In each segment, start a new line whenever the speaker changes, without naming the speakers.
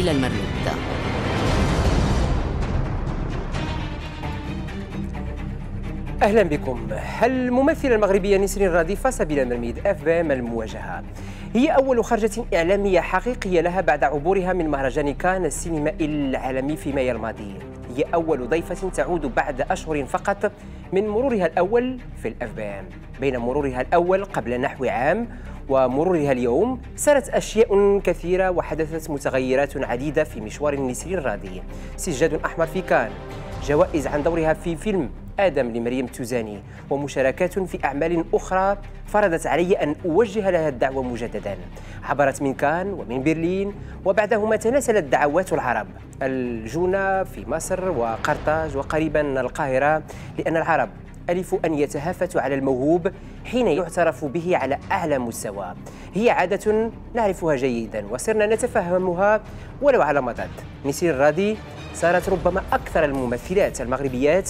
إلى المرلود
أهلا بكم. الممثله المغربيه نسرين راضي فاز بلا مرميد أفبام المواجهة؟ هي أول خرجه إعلامية حقيقية لها بعد عبورها من مهرجان كان السينمائي العالمي في مايو الماضي. هي أول ضيفة تعود بعد أشهر فقط من مرورها الأول في الأفبام. بين مرورها الأول قبل نحو عام ومرورها اليوم سرت أشياء كثيرة وحدثت متغيرات عديدة في مشوار نسرين راضي سجاد أحمر في كان. جوائز عن دورها في فيلم آدم لمريم توزاني ومشاركات في أعمال أخرى فرضت علي أن أوجه لها الدعوة مجددا. عبرت من كان ومن برلين وبعدهما تناسلت دعوات العرب. الجونة في مصر وقرطاج وقريبا القاهرة لأن العرب ألف أن يتهافتوا على الموهوب حين يعترف به على أعلى مستوى. هي عادة نعرفها جيدا وصرنا نتفهمها ولو على مضض نسير الراضي صارت ربما أكثر الممثلات المغربيات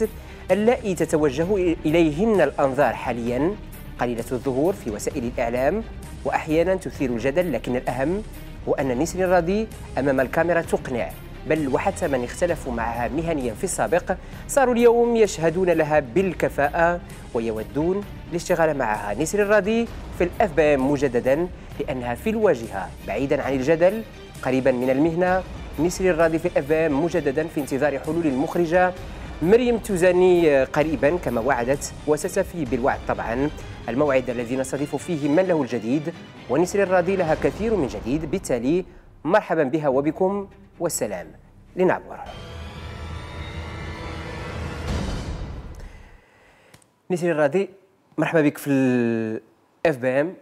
اللائي تتوجه إليهن الأنظار حاليا. قليلة الظهور في وسائل الإعلام وأحيانا تثير الجدل لكن الأهم هو أن نسرين الراضي أمام الكاميرا تقنع. بل وحتى من اختلفوا معها مهنيا في السابق صاروا اليوم يشهدون لها بالكفاءة ويودون الاشتغال معها. نسرين الراضي في ال FBM مجددا لأنها في الواجهة بعيدا عن الجدل قريبا من المهنة. نسرين الراضي في ال FBM مجددا في انتظار حلول المخرجة. مريم توزاني قريبا كما وعدت وستفي بالوعد طبعا. الموعد الذي نستضيف فيه من له الجديد ونسرين الراضي لها كثير من جديد. بالتالي مرحبا بها وبكم. والسلام. لنعبر نسرين الراضي مرحبا بك في ال FBM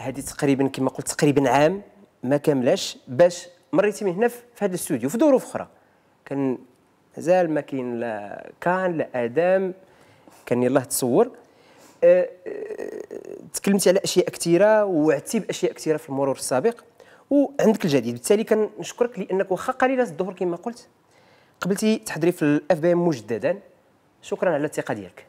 هذه تقريبا كما قلت تقريبا عام ما كاملاش باش مريتي من هنا في هذا الاستوديو في ظروف أخرى. كان مازال ما كاين لا كان لا آدم. كان يلاه تصور. أه أه تكلمتي على أشياء كثيرة وعدتي باشياء كثيرة في المرور السابق. وعندك الجديد. بالتالي كنشكرك لأنك واخا قليله الظهور كما قلت. قبلتي تحضري في ال FBM مجددا. شكرا على الثقه ديالك.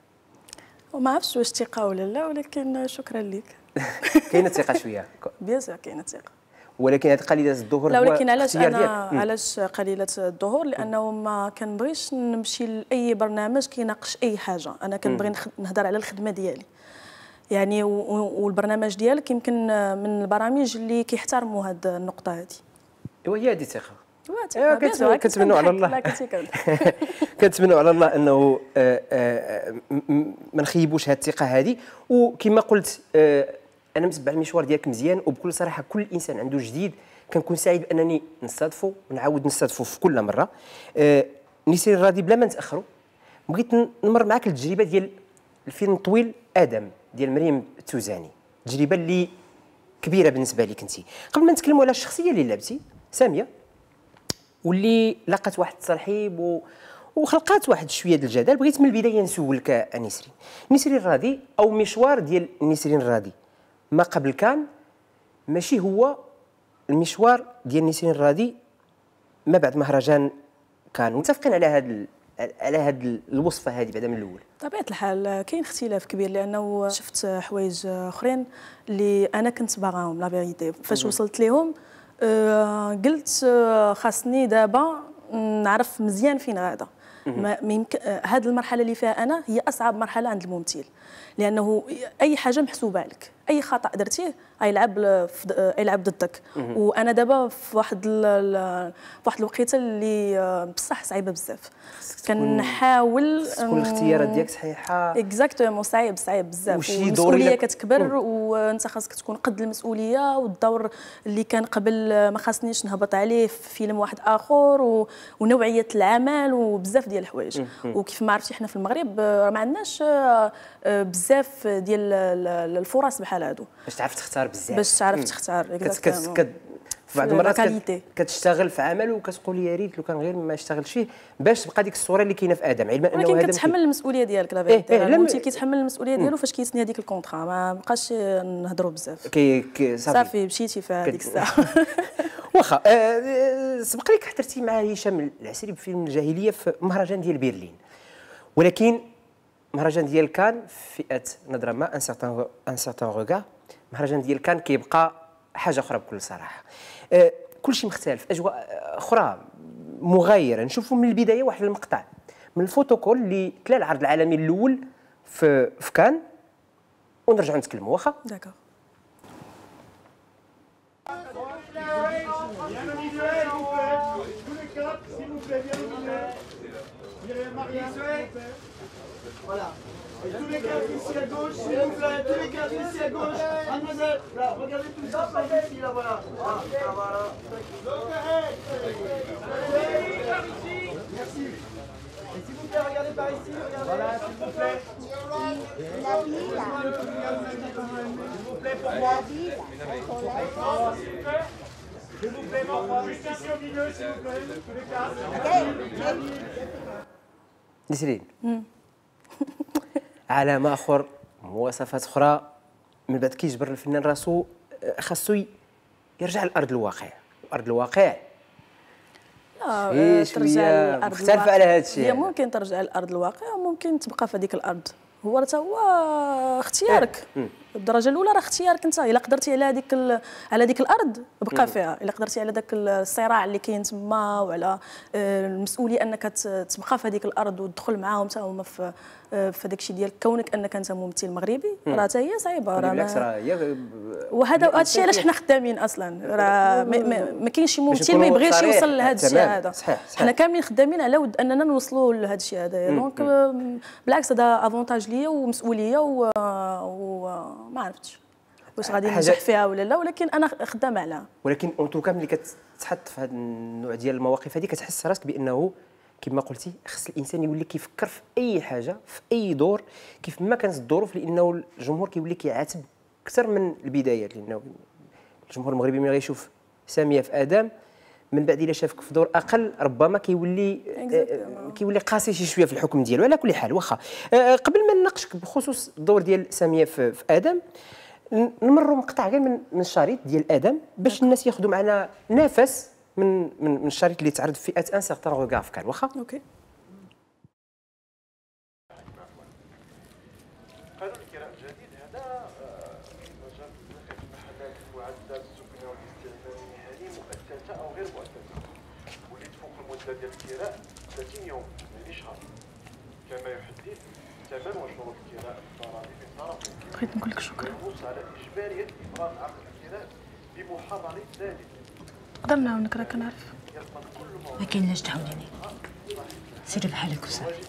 وما عرفتش واش ثقه ولا لا ولكن شكرا لك
كاينة ثقه شوية.
bien sûr كاينة ثقه
ولكن هذه قليلة الظهور
لا ولكن علاش أنا علاش قليلة الظهور؟ لأنه ما كنبغيش نمشي لأي برنامج كيناقش أي حاجة. أنا كنبغي نهضر على الخدمة ديالي. يعني والبرنامج ديالك يمكن من البرامج اللي كيحترموا هذه النقطة هذه
ايوا هي هذه ثقة. كنتمنوا على الله. كنتمنوا على الله. أنه ما نخيبوش هذه الثقة هذه وكما قلت أنا متبع المشوار ديالك مزيان وبكل صراحة كل إنسان عنده جديد. كنكون سعيد بأنني نستضفو ونعاود نستضفو في كل مرة. نسير الراضي بلا ما نتاخروا بغيت نمر معك التجربه ديال الفيلم الطويل آدم. ديال مريم التوزاني تجربة اللي كبيرة بالنسبة لك انت قبل ما نتكلموا على الشخصية اللي لعبتي سامية واللي لقات واحد الترحيب و... وخلقات واحد شوية ديال الجدل بغيت من البداية نسولك نسرين نسرين الراضي أو مشوار ديال نسرين الراضي ما قبل كان ماشي هو المشوار ديال نسرين الراضي ما بعد مهرجان كان. متفقين على هذا على هذه الوصفة هذه بعدا من الأول.
طبيعة الحال كاين اختلاف كبير لأنه شفت حوايج أخرين اللي أنا كنت باغاهم لا فيريتي. فاش وصلت لهم أه قلت خاصني دابا نعرف مزيان فين غادا ما يمكن هذه المرحلة اللي فيها أنا هي أصعب مرحلة عند الممثل. لأنه أي حاجة محسوبة عليك أي خطأ درتيه يلعب يلعب ضدك. وأنا دابا في واحد في واحد الوقيتة اللي بصح صعيبة بزاف. كنحاول
تكون الاختيارات ديالك صحيحة.
اكزاكتومون صعيب صعيب بزاف. والمسؤولية كتكبر وأنت خاصك تكون قد المسؤولية والدور اللي كان قبل ما خاصنيش نهبط عليه في فيلم واحد آخر و... ونوعية العمل وبزاف ديال الحوايج. وكيف ما عرفتي حنا في المغرب ما عندناش بزاف ديال الفرص بحال هادو.
باش تعرف تختار بزاف.
باش تعرف تختار
في بعض المرات كتشتغل في عمل وكتقول يا ريت لو كان غير ما اشتغلش فيه باش تبقى ديك الصورة اللي كاينة في آدم. علما
أنه ولكن كتحمل المسؤولية ديالك لا إيه إيه الممثل كيتحمل المسؤولية ديالو فاش كيسني هذيك ال contrat. ما بقاش نهضروا بزاف.
كي كي
صافي. صافي مشيتي في هذيك الساعة.
واخا آه سبق لك حضرتي مع هشام العسيري بفيلم الجاهلية في مهرجان ديال برلين. ولكن مهرجان ديال كان فئة نظره مي un certain, Un certain regard مهرجان ديال كان كيبقى حاجة أخرى بكل صراحة. كل شيء مختلف أجواء أخرى مغايرة. نشوفوا من البداية واحد المقطع. من الفوتوكول اللي تلا العرض العالمي الأول في في كان. ونرجعوا نتكلموا واخا؟
d'accord
Voilà. Et tous les cadres ici à gauche, s'il vous plaît, tous les cadres ici à gauche, mademoiselle, là, regardez tout ça, par ici, là, voilà. Ah, ah, voilà. Merci. Et s'il vous plaît, regardez par ici, regardez. Voilà, s'il vous plaît. La. S'il vous plaît, pour moi. La. S'il vous plaît. S'il vous plaît, mon Juste ici au milieu, s'il vous plaît. Tous les cadres.
Décidé. Hmm. عالم أخر مواصفات أخرى من بعد كيجبر الفنان راسو آه، خاصو يرجع لأرض الواقع أرض الواقع
لا
إيه،
ترجع
مختلفة
الواقع.
على هاد الشيء
هي
يعني.
ممكن ترجع لأرض الواقع وممكن تبقى في هذيك الأرض هو تا هو اختيارك
إيه.
الدرجة الأولى راه اختيارك أنت. إلا قدرتي على هذيك ال- على هذيك الأرض بقى فيها. إلا قدرتي على ذاك الصراع اللي كاين تما وعلى آه، المسؤولية أنك تبقى في هذيك الأرض وتدخل معاهم حتى هما في آه، في هذاك الشيء ديال كونك أنك أنت ممثل مغربي. راه حتى هي صعيبة. راه
بالعكس
ما-
راه هي
وهذا هذا الشيء علاش حنا خدامين أصلا؟ راه ما- كاينش شي ممثل ما يبغيش. يوصل لهذا الشيء. هذا. حنا كاملين خدامين على ود أننا نوصلوا لهذا الشيء هذا. donc آم، بالعكس هذا avantage ليا ومسؤولية وما عرفتش واش غادي ننجح فيها ولا لا ولكن أنا خدامة عليها
ولكن en tout cas ملي كتحط في هذا النوع ديال المواقف هذه كتحس راسك بأنه كما قلتي خص الإنسان يولي كيفكر في أي حاجة في أي دور كيف ما كانت الظروف لأنه الجمهور كيولي كيعاتب أكثر من البدايات لأنه الجمهور المغربي ملي غيشوف سامية في آدم من بعد إلا شافك في دور أقل ربما كيولي
exactement.
كيولي قاسي شي شوية في الحكم ديالو. على كل حال واخا آه، قبل ما نناقشك بخصوص الدور ديال سامية في, في آدم نمروا مقطع غير من من الشريط ديال آدم باش الناس ياخذوا معنا نفس من من من الشريط اللي تعرض في فئة Un certain regard كان واخا؟
OK
قانون الكراء الجديد هذا آه، مجال تنقل المحلات المعدات السكنيه والاستعمال المهني مؤسسه أو غير مؤسسه واللي تفوق المده ديال الكراء 30 يوم يعني شهر كما يحدد ثمن وشروط الكراء الضرائب من طرف
بغيت نقول لك شكرا.
وينص على إجبارية ابراز عقد الكراء بمحاضرة ذلك
نقدر نعاونك راه كنعرف
ما كاين لاش تعاونيني سيري بحالك وصافي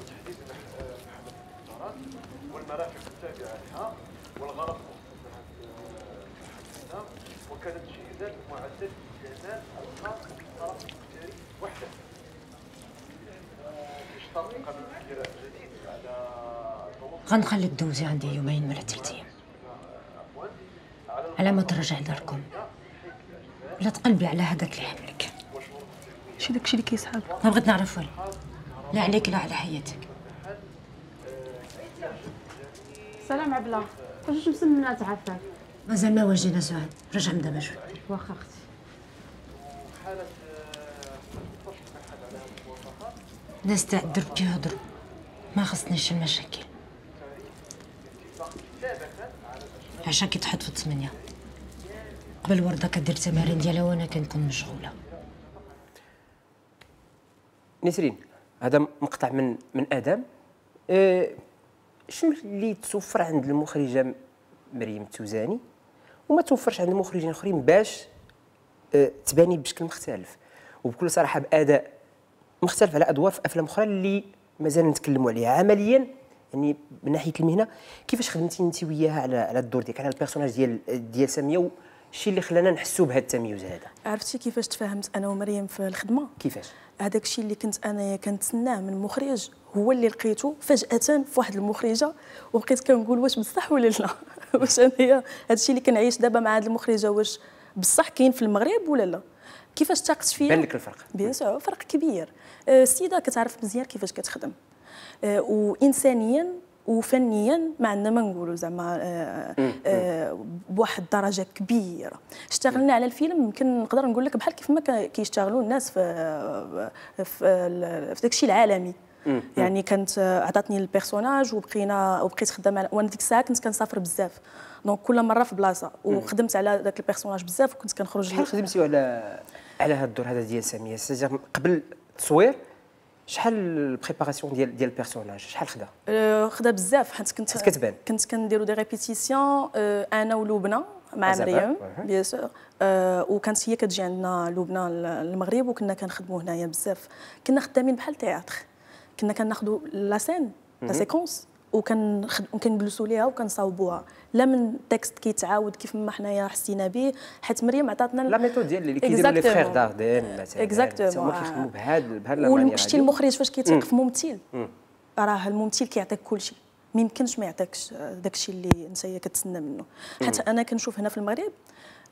وتحديد والمرافق التابعة لها والغرض من وكانت تجهيزات معدات الاستعمال الخاص بالطرف وحده ضبط
غنخليك دوزي عندي يومين ولا ثلاث
أيام على
ما ترجع لداركم ولا تقلبي على هذاك اللي حملك.
شي داكشي اللي كيسحب.
ما بغيت نعرف والو. لا عليك لا على حياتك.
سلام عبله واش مسمنه تعرفك
مازال ما واجينا سعاد رجع من دابا شوي.
واخا أختي
حالة آه، تطرش الأحد على هذه
ناس تعذر كيهضروا ما خصنيش المشاكل عشان كيتحط في الثمانية. قبل وردة كدير التمارين ديالها وأنا كنكون مشغولة.
نسرين هذا مقطع من من آدم. أه شنو اللي توفر عند المخرجة مريم التوزاني وما توفرش عند المخرجين الاخرين باش أه تباني بشكل مختلف. وبكل صراحة بأداء مختلف على ادوار في أفلام أخرى اللي مازال نتكلموا عليها. عمليا يعني من ناحية المهنة كيفاش خدمتي أنت وياها على على الدور ديالك؟ على البيرسوناج ديال ديال سامية والشيء اللي خلانا نحسوا بهذا التمييز هذا
عرفتي كيفاش تفاهمت أنا ومريم في الخدمة؟
كيفاش؟
هذاك الشيء اللي كنت أنا كنتسناه من المخرج هو اللي لقيته فجأة في واحد المخرجة وبقيت كنقول واش بصح ولا لا؟ واش أنايا هذا الشيء اللي كنعيش دابا مع هذه المخرجة واش بصح كاين في المغرب ولا لا؟ كيفاش تاقت فيا
بان لك الفرق.
بيان سور فرق كبير. السيده كتعرف مزيان كيفاش كتخدم. آه، وانسانيا وفنيا ما عندنا ما نقولوا زعما آه، بواحد الدرجة كبيرة. اشتغلنا على الفيلم يمكن نقدر نقول لك بحال كيف ما كيشتغلوا الناس في في, في داك الشيء العالمي يعني كانت عطاتني ال personnage وبقينا وبقيت خدامة وأنا ديك الساعة كنت كنسافر بزاف. donc كل مرة في بلاصة. وخدمت على ذاك ال personnage بزاف وكنت كنخرج
شحال خدمتي على على هذا الدور هذا ديال ساميه سيجر قبل التصوير شحال ال préparation ديال ديال ال personnage شحال خدا؟
آه، خدا بزاف حيت كنت
حيت كتبان.
كنت كنديروا des répétitions آه، أنا ولبنى مع
va,
مريم. bien sûr. آه، وكانت هي كتجي عندنا لبنى المغرب وكنا كنخدموا هنايا بزاف. كنا خدامين بحال théâtre. كنا كناخذوا la scène, la séquence. وكنجلسوا ليها وكنصاوبوها. لا من texte كيتعاود كيف ما حنايا حسينا به حيت مريم عطاتنا
la méthode ديال اللي كيديروا لي. فخير داردين مثلا
exactement.
هما كيخدموا بهذا بهذا
وشتي المخرج فاش كيثيق في ممثل. راه الممثل كيعطيك كل شيء. ما يمكنش ما يعطيكش داك الشيء اللي انت كتسنى منه. حتى أنا كنشوف هنا في المغرب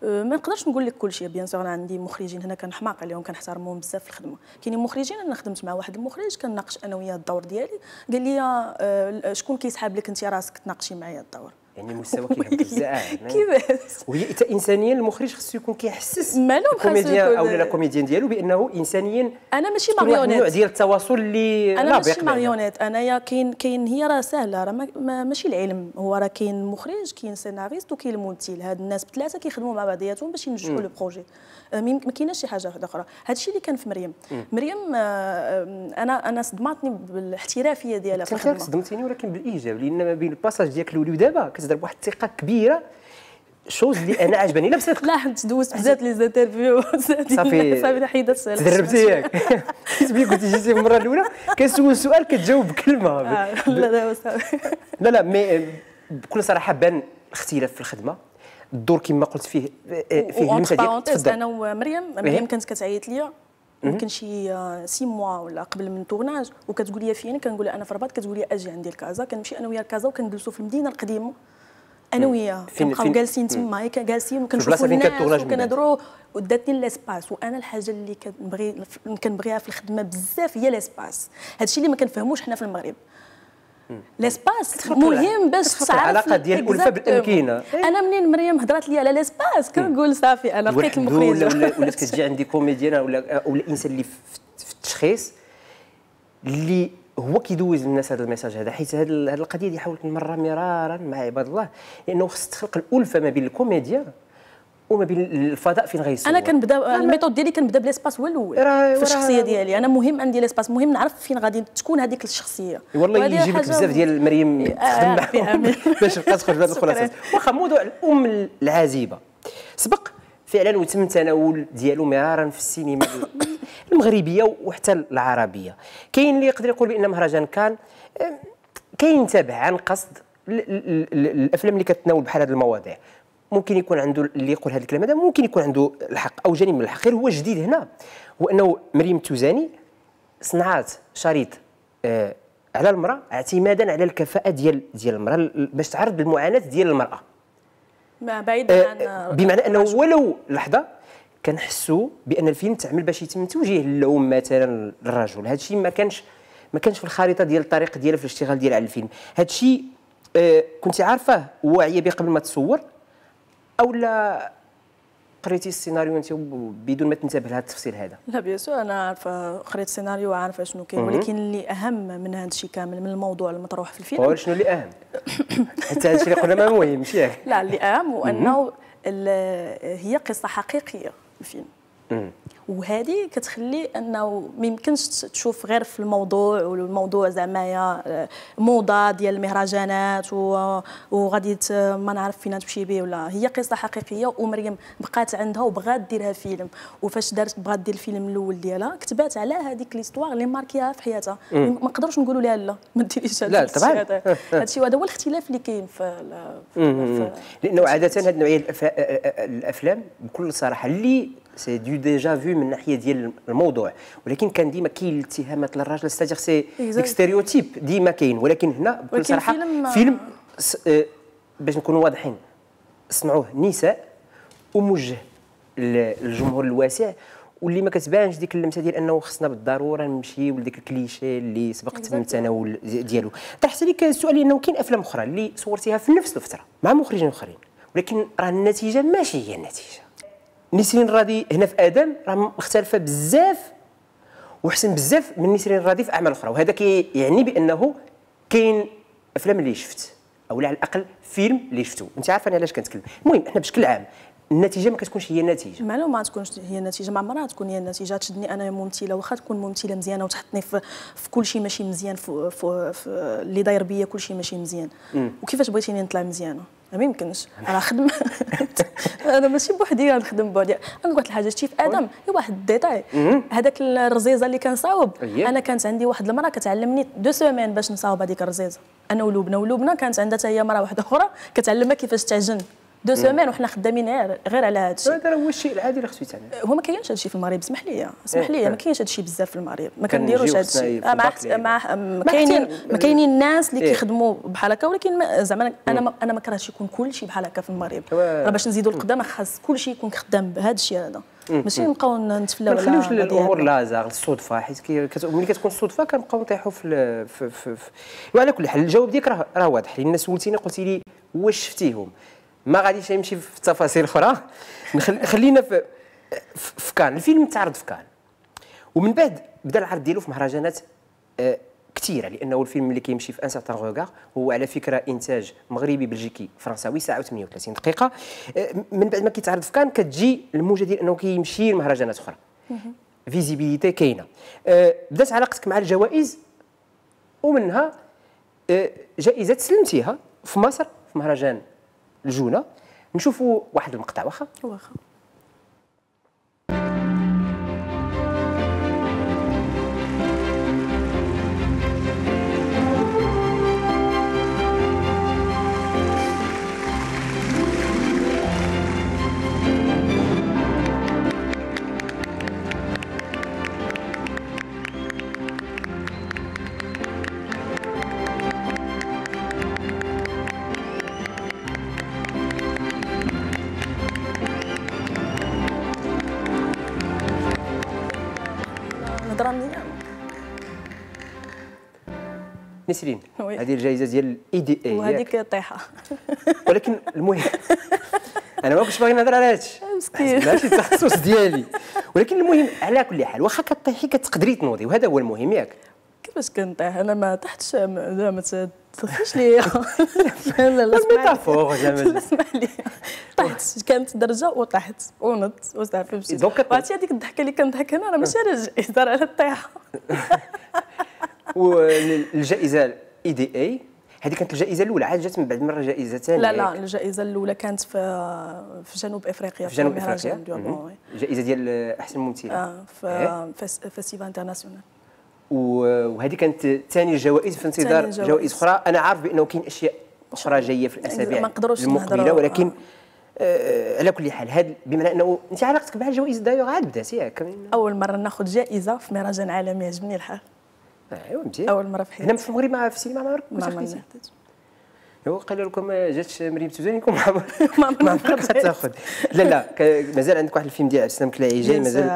ما نقدرش نقول لك كل شيء. bien sûr عندي مخرجين هنا كنحماق عليهم كنحترمهم بزاف في الخدمة. كاينين مخرجين أنا خدمت مع واحد المخرج كنناقش أنا وياه الدور ديالي. قال لي آه، شكون كيسحاب لك أنت راسك تناقشي معايا الدور؟
يعني المستوى كيهم بزاف
كيفاش؟
وهي انسانيا المخرج خصو يكون كيحسس ال
comédien
أو لا comédien ديالو بأنه انسانيا
أنا ماشي marionnette.
ديال التواصل اللي أنا
ماشي. marionnette. أنايا كاين كاين هي راه سهلة راه ما- ما ماشي العلم. هو راه كاين مخرج كاين سيناريست وكاين الممثل هاد الناس بثلاثه كيخدموا مع بعضياتهم باش ينجحوا le projet. آه، ما كايناش شي حاجة واحدة أخرى. هذا الشيء اللي كان في مريم. مريم آه، أنا أنا صدماتني بالاحترافية ديالها في الخدمة.
صدمتيني ولكن بالإيجاب لأن ما بين ال passage ديالك الاولي ودابا كتهضر بواحد الثقة كبيرة. chose اللي أنا عجباني لا بصدق
لا حنت دوزت بزاف les interviews.
صافي-
صافي حيدت السؤال
تدربتي ياك. ملي قلتي جيتي المرة الأولى. كنسول سؤال كتجاوب بكلمة.
آه، لا لا صافي.
لا لا mais بكل صراحة بان اختلاف في الخدمة. الدور كما قلت فيه فيه تفضل.
أنا ومريم.
إيه.
مريم كانت كتعيط ليا. يمكن شي six mois ولا قبل من tournage وكتقول لي فين؟ كنقول لها أنا في الرباط كتقول لي أجي عندي لكازا كنمشي أنا وياها لكازا وكنجلسوا في المدينة القديمة. أنا وياها كنبقاو جالسين تما جالسين وكنشوفوا الناس. وكنهضروا وداتني l'espace وأنا الحاجة اللي كنبغي كنبغيها في الخدمة بزاف هي l'espace هادشي اللي ما كنفهموش حنا في المغرب. l'espace مهم باش تعرف
العلاقة ديال الألفة
exactement.
بالأمكنة.
أنا منين مريم هضرات لي على l'espace كنقول صافي أنا بقيت
وحده ولا ولا ولا كتجي عندي comédienne ولا ولا إنسان اللي في في التشخيص اللي هو كيدوز للناس هذا ال message هذا حيت هذه القضية اللي حاولت نمرها مرارا مع عباد الله لأنه خص تخلق الألفة ما بين الكوميديان وما بين الفضاء فين غيصور؟
أنا كنبدا ال méthode ديالي كنبدا ب l'espace هو
الأول
في
الشخصية
ديالي. أنا مهم عندي l'espace مهم نعرف فين غادي تكون هذيك الشخصية.
والله يجيب لك بزاف ديال مريم
آه،
تخدم معاهم. باش تبقى تخرج بهذه الخلاصات واخا موضوع الأم العازبه سبق فعلا وتم تناول ديالو مرارا في السينما المغربية وحتى العربية. كاين اللي يقدر يقول بأن مهرجان كان آه، كاين تبع عن قصد ال- ال- ال- الأفلام اللي كتناول بحال هذه المواضيع. ممكن يكون عنده اللي يقول هذا الكلام هذا ممكن يكون عنده الحق أو جانب من الحق. غير هو جديد هنا. هو انه مريم التوزاني صنعت شريط آه على المرأة اعتمادا على الكفاءة ديال ديال المرأة باش تعرض المعاناه ديال المرأة.
ما بعيدا عن
آه بمعنى أنه ولو لحظة كنحسوا بأن الفيلم تعمل باش يتم توجيه اللوم مثلا للرجل. هذا الشيء ما كانش ما كانش في الخريطة ديال الطريق ديالها في الاشتغال ديالها على الفيلم. هذا الشيء آه كنت عارفة واعيه به قبل ما تصور أو لا قريتي السيناريو أنت بدون ما تنتبه لهذا التفصيل هذا؟
لا بيان سور أنا عارفة قريت السيناريو وعارفة شنو كاين ولكن اللي أهم من هذا الشيء كامل من الموضوع المطروح في الفيلم.
قول شنو اللي أهم؟ حتى هذا الشيء اللي قلنا ما مهمش ياك.
لا اللي أهم هو أنه ال- هي قصة حقيقية الفيلم. وهذه كتخلي أنه ما يمكنش تشوف غير في الموضوع والموضوع زعما يا موضة ديال المهرجانات و- وغادي ت- ما نعرف فين تمشي به ولا. هي قصة حقيقية ومريم بقات عندها وبغات ديرها فيلم. وفاش دارت بغات دير الفيلم الأول ديالها كتبات على هذيك ليستوار اللي ماركيها في حياتها. ما نقدروش نقولوا لها لا ما ديريش هذا
طبعاً.
هذا. هو الاختلاف اللي كاين في, في, في
لأنه عادة هذه النوعيه الأفلام بكل صراحة اللي c'est du déjà vu من الناحيه ديال الموضوع ولكن كان ديما كاين الاتهامات للراجل ستاجر سي ديك stéréotype ديما كاين ولكن هنا بكل صراحة
فيلم-
فيلم س- باش نكونوا واضحين صنعوه نساء وموجه للجمهور الواسع واللي ما كتبانش ديك اللمسه ديال انه خصنا بالضروره نمشيو لديك الكليشيه اللي سبق تم التناول ديالو طرحت لك السؤال لأنه كاين افلام أخرى اللي صورتيها في نفس الفترة مع مخرجين اخرين ولكن راه النتيجه ماشي هي النتيجه نسرين الرادي هنا في آدم راه مختلفة بزاف وحسن بزاف من نسرين الرادي في أعمال أخرى. وهذا كيعني بأنه كاين أفلام اللي شفت أو على الأقل فيلم اللي شفتو. أنت عارفه أنا علاش كنتكلم. المهم إحنا بشكل عام النتيجة ما كتكونش هي النتيجة.
معلومة ما تكونش هي النتيجة ما عمرها تكون هي النتيجة. تشدني أنا ممثلة واخا تكون ممثلة مزيانة وتحطني في, في كل شيء ماشي مزيان في, في, في اللي داير بيا كل شيء ماشي مزيان. وكيفاش بغيتيني نطلع مزيانة؟ ما يمكنش. أنا خدم أنا ماشي بوحدي غنخدم بوحدي. أنا واحد الحاجة شتي في آدم هي واحد ال détail. هذاك الرزيزة اللي كنصاوب. أنا كانت عندي واحد المرأة كتعلمني deux semaines باش نصاوب هذيك الرزيزة. أنا ولبنى ولبنى كانت عندها حتى هي مراه واحدة أخرى كتعلمها كيفاش تعجن. deux semaines وحنا خدامين غير على هذا الشيء
هذا هو الشيء العادي اللي خصو يتعمل
هو ما كاينش هادشي في المغرب اسمح لي اسمح
إيه،
لي
إيه.
ما كاينش هادشي بزاف في المغرب. ما كنديروش
في
آه، مع
ما
كاينين ما كاينين الناس اللي
إيه.
كيخدموا بحال هكا ولكن ما- زعما أنا ما أنا ما كرهتش يكون كل شيء بحال هكا في المغرب. راه باش نزيدوا القدام خاص كل شيء يكون خدام بهذا الشيء هذا ماشي نبقاو نتفلاو
ما نخليوش
الأمور.
لازغ الصدفة حيت ملي كتكون الصدفة كنبقاو نطيحوا في, في, في, في وعلى كل حال الجواب ديالك راه راه واضح. لأن سولتيني قلتي لي واش شفتيهم. ما غاديش نمشي في تفاصيل أخرى خلينا في في كان. الفيلم تعرض في كان. ومن بعد بدا العرض ديالو في مهرجانات آه، كثيره لأنه الفيلم اللي كيمشي في ان سارتان روغار هو على فكرة إنتاج مغربي بلجيكي فرنساوي ساعة و38 دقيقة. آه، من بعد ما كيتعرض في كان كتجي الموجة ديال أنه كيمشي لمهرجانات أخرى. فيزيبيليتي كاينة. آه، بدات علاقتك مع الجوائز ومنها جائزة سلمتيها في مصر في مهرجان الجونة. نشوفوا واحد المقطع واخا.
واخا.
نسرين. هذه الجائزة ديال الاي دي اي
وهذيك طيحه
ولكن المهم أنا ما كنتش باغي نهضر على هادشي.
مسكين.
ماشي التخصص ديالي. ولكن المهم على كل حال واخا كطيحي كتقدري تنوضي وهذا هو المهم ياك.
كيفاش كنطيح؟ أنا ما طحتش ما لا، ما تدخلش ليا. لا لا لا
زعما.
لا لي. طحت كانت درجة وطحت ونط وصافي مشيت. وعرفتي هذيك الضحكة اللي كنضحك أنا؟ راه ماشي على الجائزه راه على الطيحة.
والجائزة الاي دي إي هذه كانت الجائزة الأولى عاد جات من بعد مرة جائزة ثانية.
لا لا الجائزة الأولى كانت في في جنوب إفريقيا
في جنوب إفريقيا.
ديال
مهم.
Bon،
جائزة ديال أحسن ممثلة.
آه
إيه.
في fes- festival
international. وهذه كانت ثاني الجوائز في انتظار
الجوائز.
جوائز. أخرى. أنا عارف بأنه كاين أشياء أخرى جاية في الأسابيع
المقبلة
ولكن
آه.
آه على كل حال هذا بمعنى أنه أنت علاقتك مع الجوائز دايوغ عاد بدات ياك
أول مرة ناخذ جائزة في مهرجان عالمي عجبني الحال.
ايوا مزيان
أول مرة في
هنا
حياتي
في المغرب مع في السينما ما عمرك كنت خديتي هو قال لكم جاتش مريم توزانيكم ما عمرك. تاخذ لا لا مازال عندك واحد الفيلم ديال عبد السلام كلاعي جاي مازال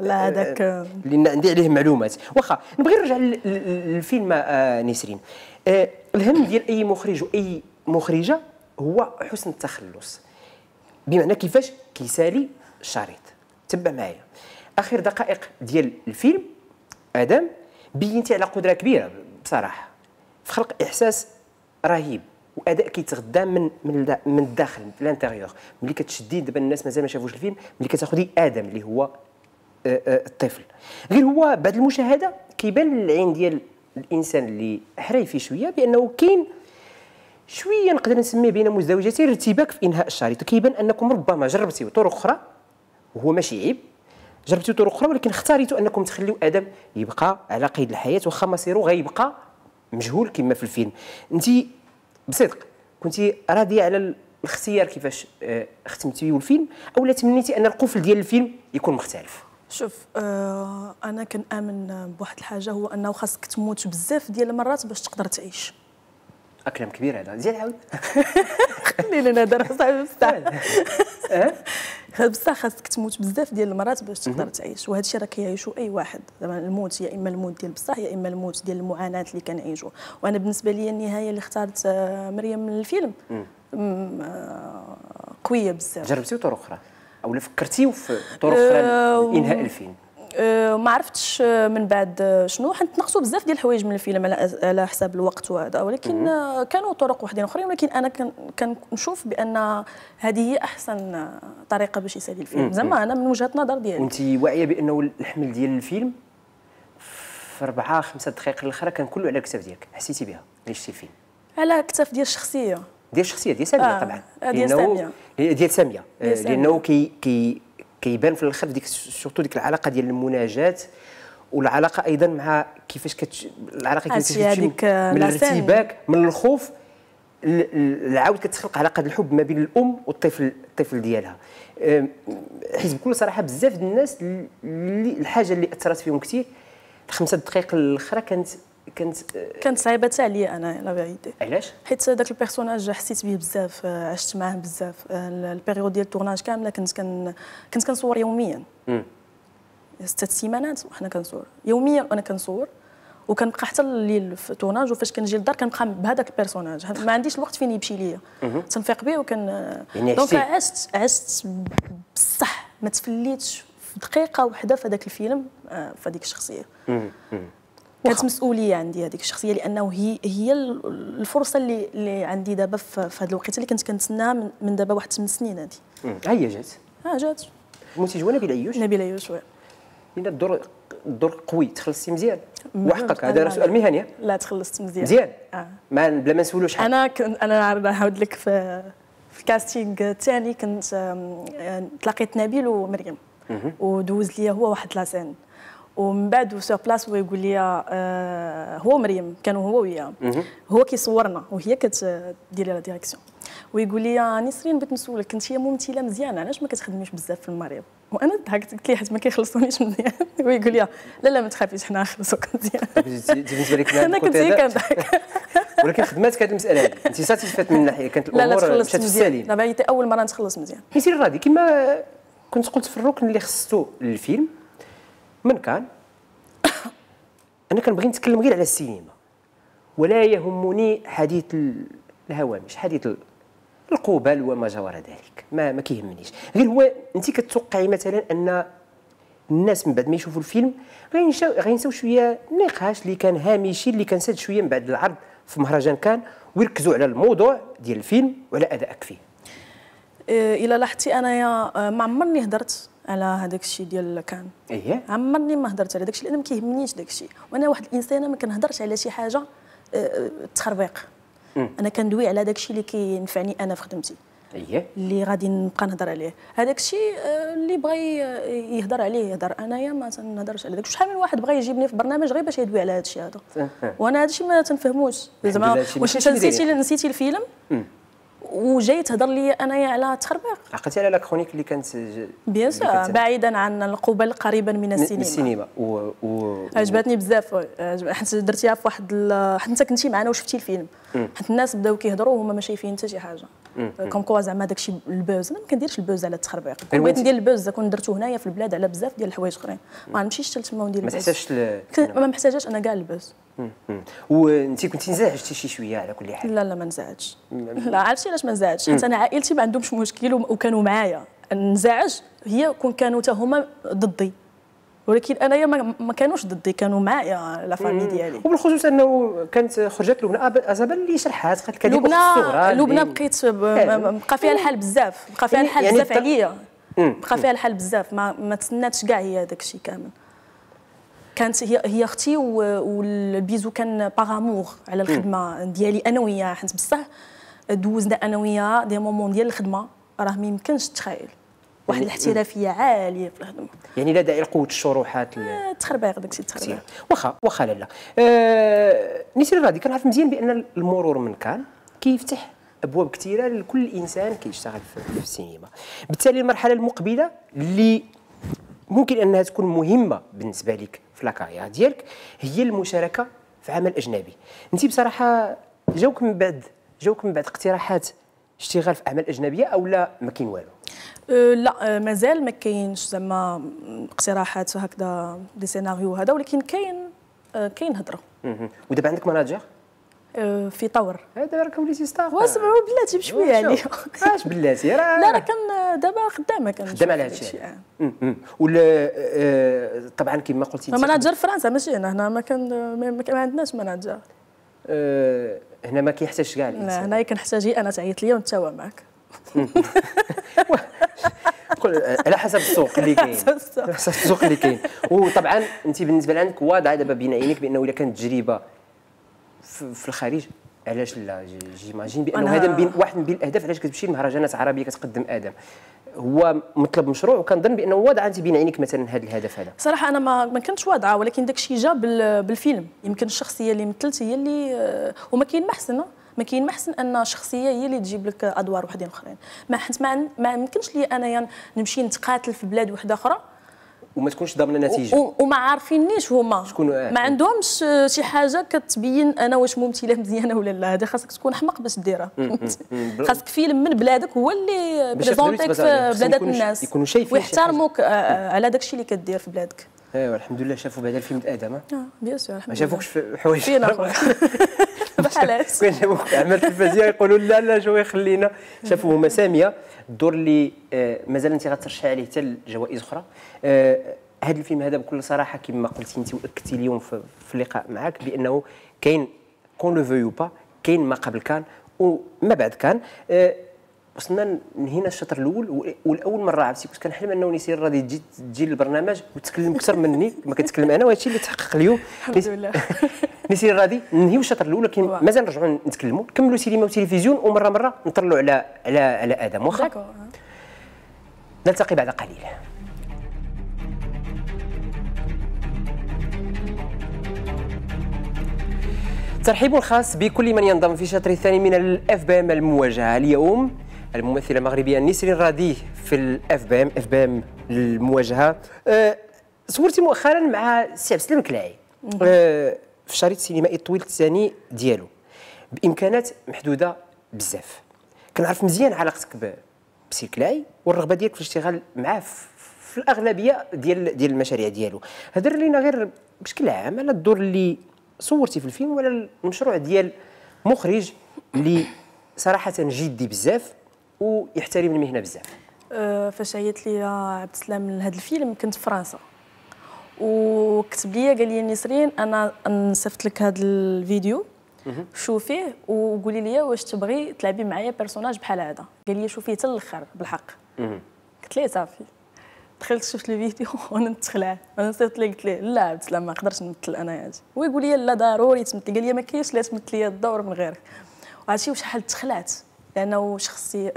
لا هذاك. آه،
لأن عندي عليه معلومات. واخا نبغي نرجع لل- لل- للفيلم آه، نسرين. آه، الهم ديال أي مخرج واي مخرجة هو حسن التخلص. بمعنى كيفاش كيسالي الشريط تبع معايا. آخر دقائق ديال الفيلم آدم بينتي على قدرة كبيرة بصراحة. في خلق إحساس رهيب وأداء كيتغذى من من من الداخل من الانتيريور. ملي كتشدي دابا الناس مازال ما شافوش الفيلم ملي كتاخذي آدم اللي هو آه، آه، الطفل. غير هو بعد المشاهدة كيبان للعين ديال الإنسان اللي حريفي شوية بأنه كاين شوية نقدر نسميه بين مزدوجتين ارتباك في إنهاء الشريط. كيبان أنكم ربما جربتوا طرق أخرى وهو ماشي عيب. جربتوا طرق أخرى ولكن اختاريتوا أنكم تخليوا آدم يبقى على قيد الحياة واخا مصيره غيبقى مجهول كما في الفيلم. انت بصدق كنت راضية على الاختيار كيفاش آه، ختمتي الفيلم أو لا تمنيتي أن القفل ديال الفيلم يكون مختلف؟
شوف آه أنا كنآمن بواحد الحاجة هو أنه خاصك تموت بزاف ديال المرات باش تقدر تعيش.
كلام كبير هذا. زين عاود.
خلينا نهضر صعيب بصح بصح خاصك تموت بزاف ديال المرات باش تقدر تعيش. وهذا الشيء راه كيعيشوا أي واحد. زعما الموت يا إما الموت ديال بصح يا إما الموت ديال المعاناة اللي كنعيشوا وأنا بالنسبة لي النهاية اللي اختارت آه، مريم من الفيلم. آه، قوية بزاف.
جربتي طرق أخرى؟ أو لا فكرتيو في طرق أخرى
آه،
لإنهاء الفيلم؟
ما عرفتش آه، من بعد آه، شنو. حيت نقصوا بزاف ديال الحوايج من الفيلم على حساب الوقت وهذا. ولكن كانوا طرق وحدين أخرين. ولكن أنا كنشوف بأن هذه هي أحسن طريقة باش يسالي الفيلم. زعما أنا من وجهة نظر ديالي.
وأنت واعية بأنه الحمل ديال الفيلم في أربعة خمسة دقائق الأخرى كان كله على الكتاف ديالك؟ حسيتي بها ملي شتي الفيلم
على كتاف ديال الشخصية.
ديال الشخصية ديال سامية
آه،
طبعا.
ديال سامية.
ديال
سامية.
لأنه كي كي كيبان في الآخر ديك surtout ديك العلاقة ديال المناجاه والعلاقة أيضا مع كيفاش كت العلاقة كيفاش كتمشي
آه،
من. الارتباك من الخوف ال- ال- العاود كتخلق علاقة الحب ما بين الأم والطفل الطفل ديالها حيت بكل صراحة بزاف ديال الناس اللي الحاجة اللي أثرت فيهم كثير الخمسه دقائق الأخرى كانت كانت آه،
كانت صعيبة حتى عليا أنا la vérité
علاش؟
حيت داك ال personnage حسيت به بزاف آه، عشت معاه بزاف آه، ال période ديال ال tournage كاملة كنت كن كنت كنصور يوميا. ست سيمانات وحنا كنصور يوميا وأنا كنصور وكنبقى حتى الليل في ال tournage وفاش كنجي للدار كنبقى بهذاك ال personnage ما عنديش الوقت فين يمشي ليا تنفيق به وكن
يعني donc.
عشت عشت بصح ما تفليتش في دقيقة واحدة في هذاك الفيلم آه، في هذيك
الشخصية.
كانت مسؤولية عندي هذيك الشخصية لأنه هي هي الفرصة اللي اللي عندي دابا في في هذا الوقت اللي كنت كنتسناها من, من دابا واحد 8 سنين هذه.
ها هي جات؟
آه جات.
المنتج هو نبيل أيوش؟
نبيل عيوش
لأن الدور الدور قوي تخلصي مزيان. وحقك هذا سؤال مهني.
لا تخلصت مزيان.
مزيان.
آه.
ما بلا ما نسولو شحال
أنا كنت أنا نعاود لك في في ال casting الثاني كنت آه، تلاقيت نبيل ومريم. ودوز لي هو واحد la scène. ومن بعد sur place هو يقول لي آه هو مريم كانوا هو وياه. هو كيصورنا وهي كتدير la direction. ويقول لي نسرين بغيت نسولك كنت هي ممثلة مزيانة علاش ما كتخدميش بزاف في المريض وأنا ضحكت قلت ليه حيت ما كيخلصونيش مزيان. ويقول لي لا لا ما تخافيش حنا نخلصوك مزيان.
بالنسبة لك
أنا كنت هي كنضحك.
ولكن خدمات كانت المسألة هذه انت ساتيسفات من ناحية كانت
لا لا الأمور
مشات في السليم
دابا هي أول مرة نتخلص مزيان.
يسير راضي كما كنت قلت في الركن اللي خصتو للفيلم من كان؟ أنا كنبغي نتكلم غير على السينما. ولا يهمني حديث ال- الهوامش حديث ال- القبل وما جاور ذلك. ما ما كيهمنيش. غير هو أنت كتوقعي مثلا أن الناس من بعد ما يشوفوا الفيلم غينساو غينساو شوية النقاش اللي كان هامشي اللي كان ساد شوية من بعد العرض في مهرجان كان ويركزوا على الموضوع ديال الفيلم وعلى أدائك فيه.
إيه، الا لاحظتي أنايا آه، ما عمرني هضرت على هذاك الشيء ديال كان.
اييه
عمرني ما هضرت على داك الشيء لأن ما كيهمنيش داك الشيء وأنا واحد الانسانه ما كنهضرش على شي حاجة آه، تخربيق. أنا كندوي على داك الشيء اللي كينفعني أنا في خدمتي.
اييه
اللي غادي نبقى نهضر عليه. هذاك الشيء آه، اللي بغى يهضر عليه يهضر أنايا ما تنهضرش على داك شحال من واحد بغى يجيبني في برنامج غير باش يدوي على هذا؟ الشيء هذا. وأنا هذا الشيء ما تنفهموش. زعما واش انت نسيتي. نسيتي الفيلم. وجاي تهضر لي أنايا على تخربيق
عقلتي على la chronique اللي كانت
bien
sûr
بعيدا عن القبل قريبا من
من
السينما.
السينما. و, و...
عجبتني بزاف. حيت درتيها في واحد ال- حيت انت كنتي معنا وشفتي الفيلم. حيت الناس بداو كيهضروا وهما ما شايفين حتى شي حاجة. comme quoi زعما داكشي ال buzz. أنا ما كنديرش ال buzz على التخربيق بغيت ندير ال buzz. كون درتو هنايا في البلاد على بزاف ديال الحوايج أخرين. ما نمشيش حتى تما وندير
ما ال buzz.
تحتاجش ما محتاجاش أنا كاع ال buzz.
وانت كنتي انزعجتي شي شوية على كل حال.
لا لا ما نزعجش. لا. عرفتي علاش ما نزعجش؟ حيت أنا عائلتي ما عندهمش مشكل وكانوا معايا. النزاعج هي كون كانوا حتى هما ضدي. ولكن أنايا ما كانوش ضدي كانوا معايا لا فامي ديالي.
وبالخصوص أنه كانت خرجت لبنى أزابل اللي شرحات قالت لك
لبنى لبنى بقيت بقى فيها الحال بزاف بقى فيها
يعني-
الحال
يعني
بزاف عليا. بقى فيها الحال بزاف ما ما تسناتش كاع هي داك الشيء كامل. كانت هي هي أختي والبيزو كان باغامور على الخدمة ديالي أنا وياها حيت بصح دوزنا أنا وياها دي مومون ديال الخدمة. راه ما يمكنش تخيل. واحد
يعني-
الاحترافية عالية في الخدمة.
يعني لا داعي لقوة الشروحات ال-
آه، تخربيق داك الشيء
كثير
تخربيق
واخا واخا لالا آه نسير غادي. كنعرف مزيان بأن المرور من كان كيفتح أبواب كثيره لكل إنسان كيشتغل في السينما. بالتالي المرحلة المقبلة اللي ممكن أنها تكون مهمة بالنسبة لك في لاكارير ديالك هي المشاركة في عمل أجنبي. أنت بصراحة جاوك من بعد جاوك من بعد اقتراحات اشتغال في أعمال أجنبية أو لا؟ ما كاين والو.
أه، لا أه، مازال ما كاينش زعما اقتراحات هكذا des scénarios هذا ولكن كاين أه، كاين
هضرة. ودابا عندك
manager في طور.
هذا راك وليتي star
واسمعوا بلاتي بشوية يعني.
اش بلاتي؟ راه
لا راه كان دابا خدامه كان
خدام على هذا الشيء ولا آه، طبعا كما قلتي
manager فرنسا ماشي هنا هنا ما كان ما, عندناش manager.
آه، هنا ما كيحتاجش كاع
لا
الإنسان.
هنايا كنحتاج أنا تعيط ليا وأنت هو معك
قل- على حسب السوق اللي كاين. على حسب السوق اللي كاين. وطبعا أنت بالنسبة لعندك واضحه دابا بين عينيك بأنه إلا كانت تجربة في الخارج. علاش لا؟ j'i- j'imagine
بأنه
هذا من بين واحد من بين الأهداف علاش كتمشي لمهرجانات عربية كتقدم آدم. هو مطلب مشروع وكنظن بأنه واضحه أنت بين عينيك مثلا هذا الهدف هذا
صراحة أنا ما ما كنتش واضعة ولكن داك الشيء جا بال- بالفيلم. يمكن الشخصية اللي مثلت هي اللي آه، وما كاين ما احسن آه. ما كاين ما احسن أن شخصية هي اللي تجيب لك أدوار وحدين أخرين. ما حيت ما ما يمكنش لي أنايا نمشي نتقاتل في بلاد وحدة أخرى.
وما تكونش ضامنة
نتيجة. وما عارفينيش هما.
شكون-.
ما عندهمش شي حاجة كتبين أنا واش ممثله مزيانة ولا لا. هذه خاصك تكون حمق باش ديرها. خاصك فيلم من بلادك هو اللي
présente يك.
في بلادات
يكونوا-
الناس.
يكونوا شايفين
ويحترموك آه، آه، على داك الشيء اللي كدير في بلادك.
أيوا الحمد لله شافوا بعدا الفيلم آدم؟
آه bien sûr
ما شافوكش في حوايج.
فينا. خويا بحالاش
كان تلفزيونيه يقولوا لا لا شوية خلينا. شافوا هما ساميه الدور اللي آه، مازال انت غترشحي عليه حتى لجوائز أخرى. هذا الفيلم هذا بكل صراحة كما قلتي انت وأكدتي اليوم في, في اللقاء معك بأنه كاين كون لو فيو با كاين ما قبل كان وما بعد كان. آه، وصلنا لهنا الشطر الأول والأول مرة عرفتي كنت كنحلم أنه نسرين الراضي تجي تجي للبرنامج وتتكلم أكثر مني كما كنتكلم أنا وهذا الشيء اللي تحقق اليوم.
الحمد لله.
نسرين الراضي ننهيو الشطر الأول لكن
واو.
مازال نرجعوا نتكلموا نكملوا سينما وتلفزيون ومرة مرة نطلعوا على على على آدم واخا؟
d'accord
نلتقي بعد قليل. ترحيب خاص بكل من ينضم في الشطر الثاني من الاف بام المواجهة اليوم. الممثلة المغربية نسرين الراضي في الاف بام اف بام المواجهة. أه صورتي مؤخرا مع سي عبد السلام كلاعي أه في الشريط السينمائي الطويل الثاني ديالو. بإمكانات محدودة بزاف. كنعرف مزيان علاقتك بسي كلاعي والرغبة ديالك في الاشتغال معاه في الأغلبية ديال ديال المشاريع ديالو. هدر لينا غير بشكل عام على الدور اللي صورتي في الفيلم وعلى المشروع ديال مخرج اللي صراحة جدي بزاف. ويحترم المهنه بزاف.
آه، فاش عيط لي عبد السلام لهذا الفيلم كنت في فرنسا. وكتب لي قال لي نسرين أنا نصيفط لك هذا الفيديو. شوفيه وقولي لي واش تبغي تلعبي معايا بيرسوناج بحال هذا. قال لي شوفيه حتى الآخر بالحق. قلت ليه صافي. دخلت شفت الفيديو وأنا نتخلع. أنا صيفط ليه قلت ليه لا عبد السلام ما نقدرش نمثل أنا هذا هو يقول لي لا ضروري تمثل قال لي ما كاينش لا تمثل لي الدور من غيرك. وعرفتي وشحال تخلعت؟ لأنه شخصي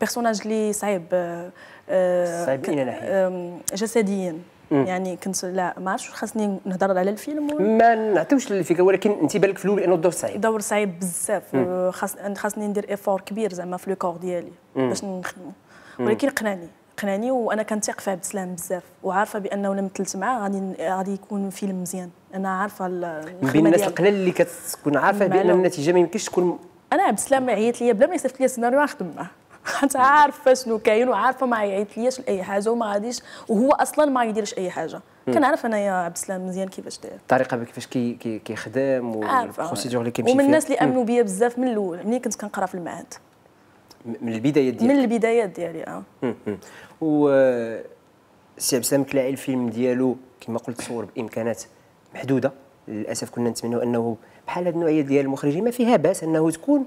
personnage اللي صعيب آه، آه،
صعيب من؟
أم، جسديا. يعني كنت لا ما عرفتش خاصني نهدر على الفيلم و-
ما نعطيوش الفكرة ولكن أنت بالك في الأول بانه الدور صعيب.
دور صعيب بزاف. خاص خاصني ندير effort كبير زعما في le corps ديالي باش نخدمو. ولكن قنعني قنعني وأنا كنثق في عبد السلام بزاف وعارفة بأنه لما مثلت معاه غادي غادي يكون فيلم مزيان. أنا عارفة
من بين الناس القلال اللي كتكون عارفة
بأن.
النتيجة ما يمكنش تكون
أنا عبد السلام عيط ليا بلا ما يصيفط لي سيناريو نخدم معاه. حتى عارفة شنو كاين وعارفة ما يعيط لياش لأي حاجة وما غاديش وهو أصلا ما يديرش أي حاجة. كنعرف أنا يا عبد السلام مزيان كيفاش داير.
الطريقة كيفاش كي كي كيخدم
وال
procédure اللي كيمشي
ومن. الناس اللي آمنوا بيا بزاف من الأول ملي كنت كنقرأ في المعهد؟
من البدايه ديالك.
من البدايات ديالي آه.
و سي عبد السلام كلاعي الفيلم ديالو كما قلت صور بإمكانات محدودة. للأسف كنا نتمنوا أنه بحال هذه النوعية ديال المخرجين ما فيها بأس أنه تكون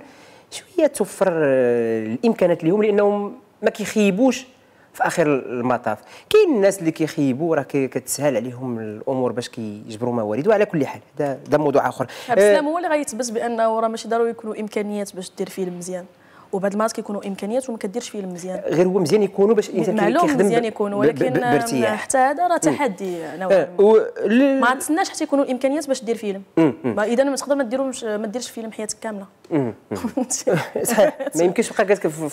شوية توفر آه، الإمكانات لهم لأنهم ما كيخيبوش في آخر المطاف. كاين الناس اللي كيخيبوا راه كتسهل عليهم الأمور باش كيجبروا موارد وعلى كل حال هذا موضوع
آخر.
آه،
السلام هو اللي غيتبس بأنه راه ماشي ضروري يكونوا إمكانيات باش دير فيلم مزيان. وبعض المرات كيكونوا إمكانيات وما كديرش فيلم مزيان.
غير هو مزيان يكونوا باش الانسان
معلوم مزيان يكونوا ولكن
بارتياح.
حتى هذا راه تحدي نوعا
آه،
ما.
ول-
ما تسناش حتى يكونوا الامكانيات باش دير فيلم. ما إذا ما تقدر ما ديروش ما ديرش فيلم حياتك
كاملة. ما يمكنش تبقى كاتك في,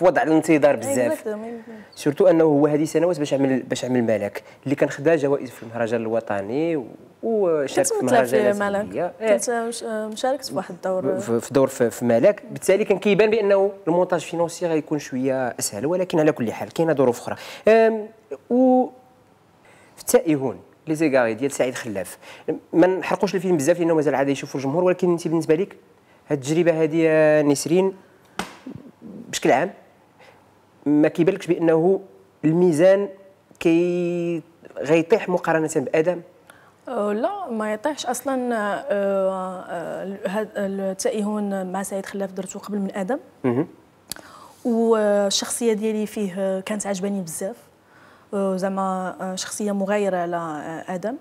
وضع الانتظار بزاف.
ما يمكنش.
surtout أنه هو هذه سنوات باش عمل باش عمل ملك. اللي كان خدا جوائز في المهرجان الوطني وشارك في دولية. إيه.
كنت مش- مشاركت في واحد الدور.
في دور في, ملك. بالتالي كان كيبان بأنه المونتاج financier غيكون شوية أسهل ولكن على كل حال كاينة ظروف أخرى. و في التائهون لي زيغاري ديال سعيد خلاف. ما نحرقوش الفيلم بزاف لأنه مازال عاد يشوفوا الجمهور ولكن أنت بالنسبة لك هذه التجربة هذه نسرين بشكل عام ما كيبانلكش بأنه الميزان كي غيطيح مقارنة بآدم؟
أه، لا ما يطيحش أصلا أه، أه، هاد التائهون مع سعيد خلاف درتو قبل من
آدم.
والشخصيه ديالي فيه كانت عجباني بزاف. أه، زعما أه، شخصية مغايرة على أه، آدم.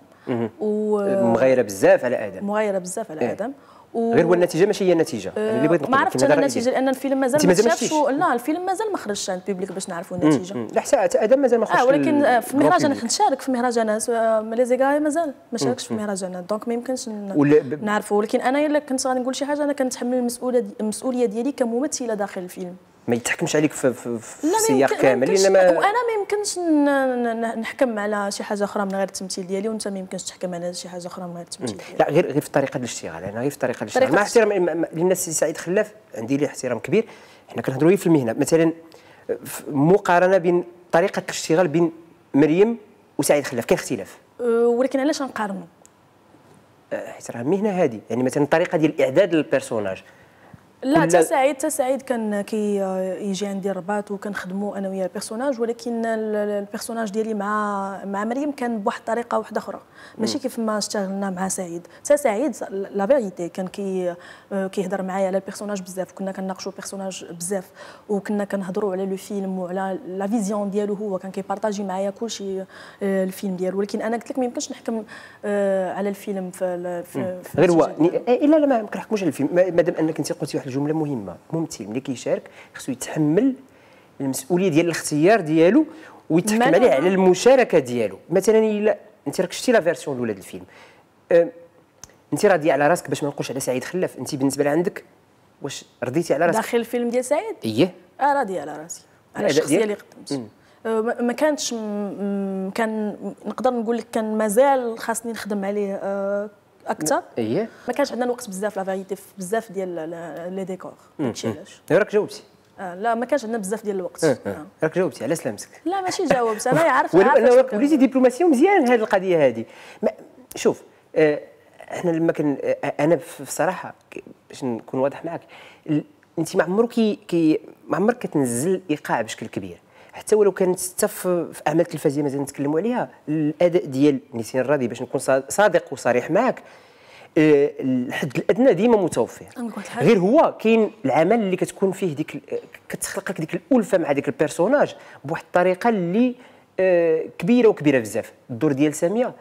و
مغايرة بزاف على آدم.
مغايرة بزاف على
إيه.
آدم. و...
غير هو النتيجة ماشي هي النتيجة. أنا اللي بغيت نقول
ما عرفتش
أنا.
النتيجة لأن الفيلم مازال ما شافش. لا الفيلم مازال ما خرجش عند ال public باش نعرفوا
النتيجة. لا حتى آدم مازال ما خرجش
آه ولكن آه، في المهرجانات. نشارك في المهرجانات آه، لي زيغاي مازال. ما شاركش في المهرجانات donc ما يمكنش ن- نعرفوا ولكن أنا إلا كنت غادي نقول شي حاجة أنا كنتحمل المسؤولية دي المسؤولية ديالي كممثلة داخل الفيلم.
ما يتحكمش عليك في, السياق كامل
يمكنش-
لأن ما
وأنا ما يمكنش نحكم على شي حاجة أخرى من غير التمثيل ديالي وأنت ما يمكنش تحكم على شي حاجة أخرى من غير التمثيل ديالي.
لا غير غير في طريقة الاشتغال أنا غير في طريقة الاشتغال. مع احترام م- للناس سعيد خلاف عندي ليه احترام كبير. حنا كنهضروا في المهنة. مثلا مقارنة بين طريقة الاشتغال بين مريم وسعيد خلاف كاين اختلاف.
أه، ولكن علاش نقارنوا
حيت راه المهنه هذه يعني مثلا الطريقة ديال إعداد البيرسوناج.
لا تا سعيد تا سعيد كان كي يجي عندي الرباط وكنخدموا أنا وياه ال personnage ولكن ال- ال- ال personnage ديالي مع مع مريم كان بواحد الطريقة واحدة أخرى. ماشي كيف ما اشتغلنا مع سعيد. تا سعيد la vérité كان كي آه، كيهضر معايا على ال personnage بزاف كنا كنناقشوا ال personnage بزاف وكنا كنهضروا على le film وعلى la vision ديالو هو كان كي partager معايا كلشي آه، الفيلم ديالو. ولكن أنا قلت لك ما يمكنش نحكم آه، على الفيلم في في في
غير هو
ديالو.
ني- إيه، لا لا ما كنحكموش على الفيلم. ما- مادام أنك أنت قلتي واحد الجمله مهمة ممثل ملي كيشارك خصو يتحمل المسؤولية ديال الاختيار ديالو ويتحكم عليه. على المشاركة ديالو. مثلا إلا أنت راك شفتي لا فيرسيون الأولى ديال الفيلم أه، أنت راضية على راسك باش ما نقولش على سعيد خلاف. أنت بالنسبة لعندك واش رضيتي على راسك؟
داخل الفيلم ديال سعيد؟
إيه.
أه راضية على راسي. على
الشخصية؟
اللي قدمت. آه، ما م- كان نقدر نقول لك كان مازال خاصني نخدم عليه آه، أكثر
إيه.
ما كانش عندنا الوقت بزاف la vérité في بزاف ديال ال- les décors. داكشي علاش؟
راك جاوبتي.
آه، لا ما كانش عندنا بزاف ديال الوقت.
أه.
آه.
راك جاوبتي على سلامتك
لا ماشي جاوبت أنا عارف
ولو أنه
شكون.
وليتي دبلوماسيه مزيان هذه القضية هذه شوف آه، إحنا لما كان آه، أنا ك- باش نكون واضح معك أنت ما عمرك كي, كي ما عمرك كتنزل إيقاع بشكل كبير. حتى ولو كانت حتى في, أعمال تلفزيونيه مازال نتكلموا عليها الأداء ديال نسرين الراضي باش نكون صا- صادق وصريح معك آه، الحد الأدنى ديما متوفر. غير هو كاين العمل اللي كتكون فيه ديك كتخلق لك ديك الألفة مع ديك ال personnage بواحد الطريقة اللي آه، كبيرة وكبيرة بزاف. الدور ديال سامية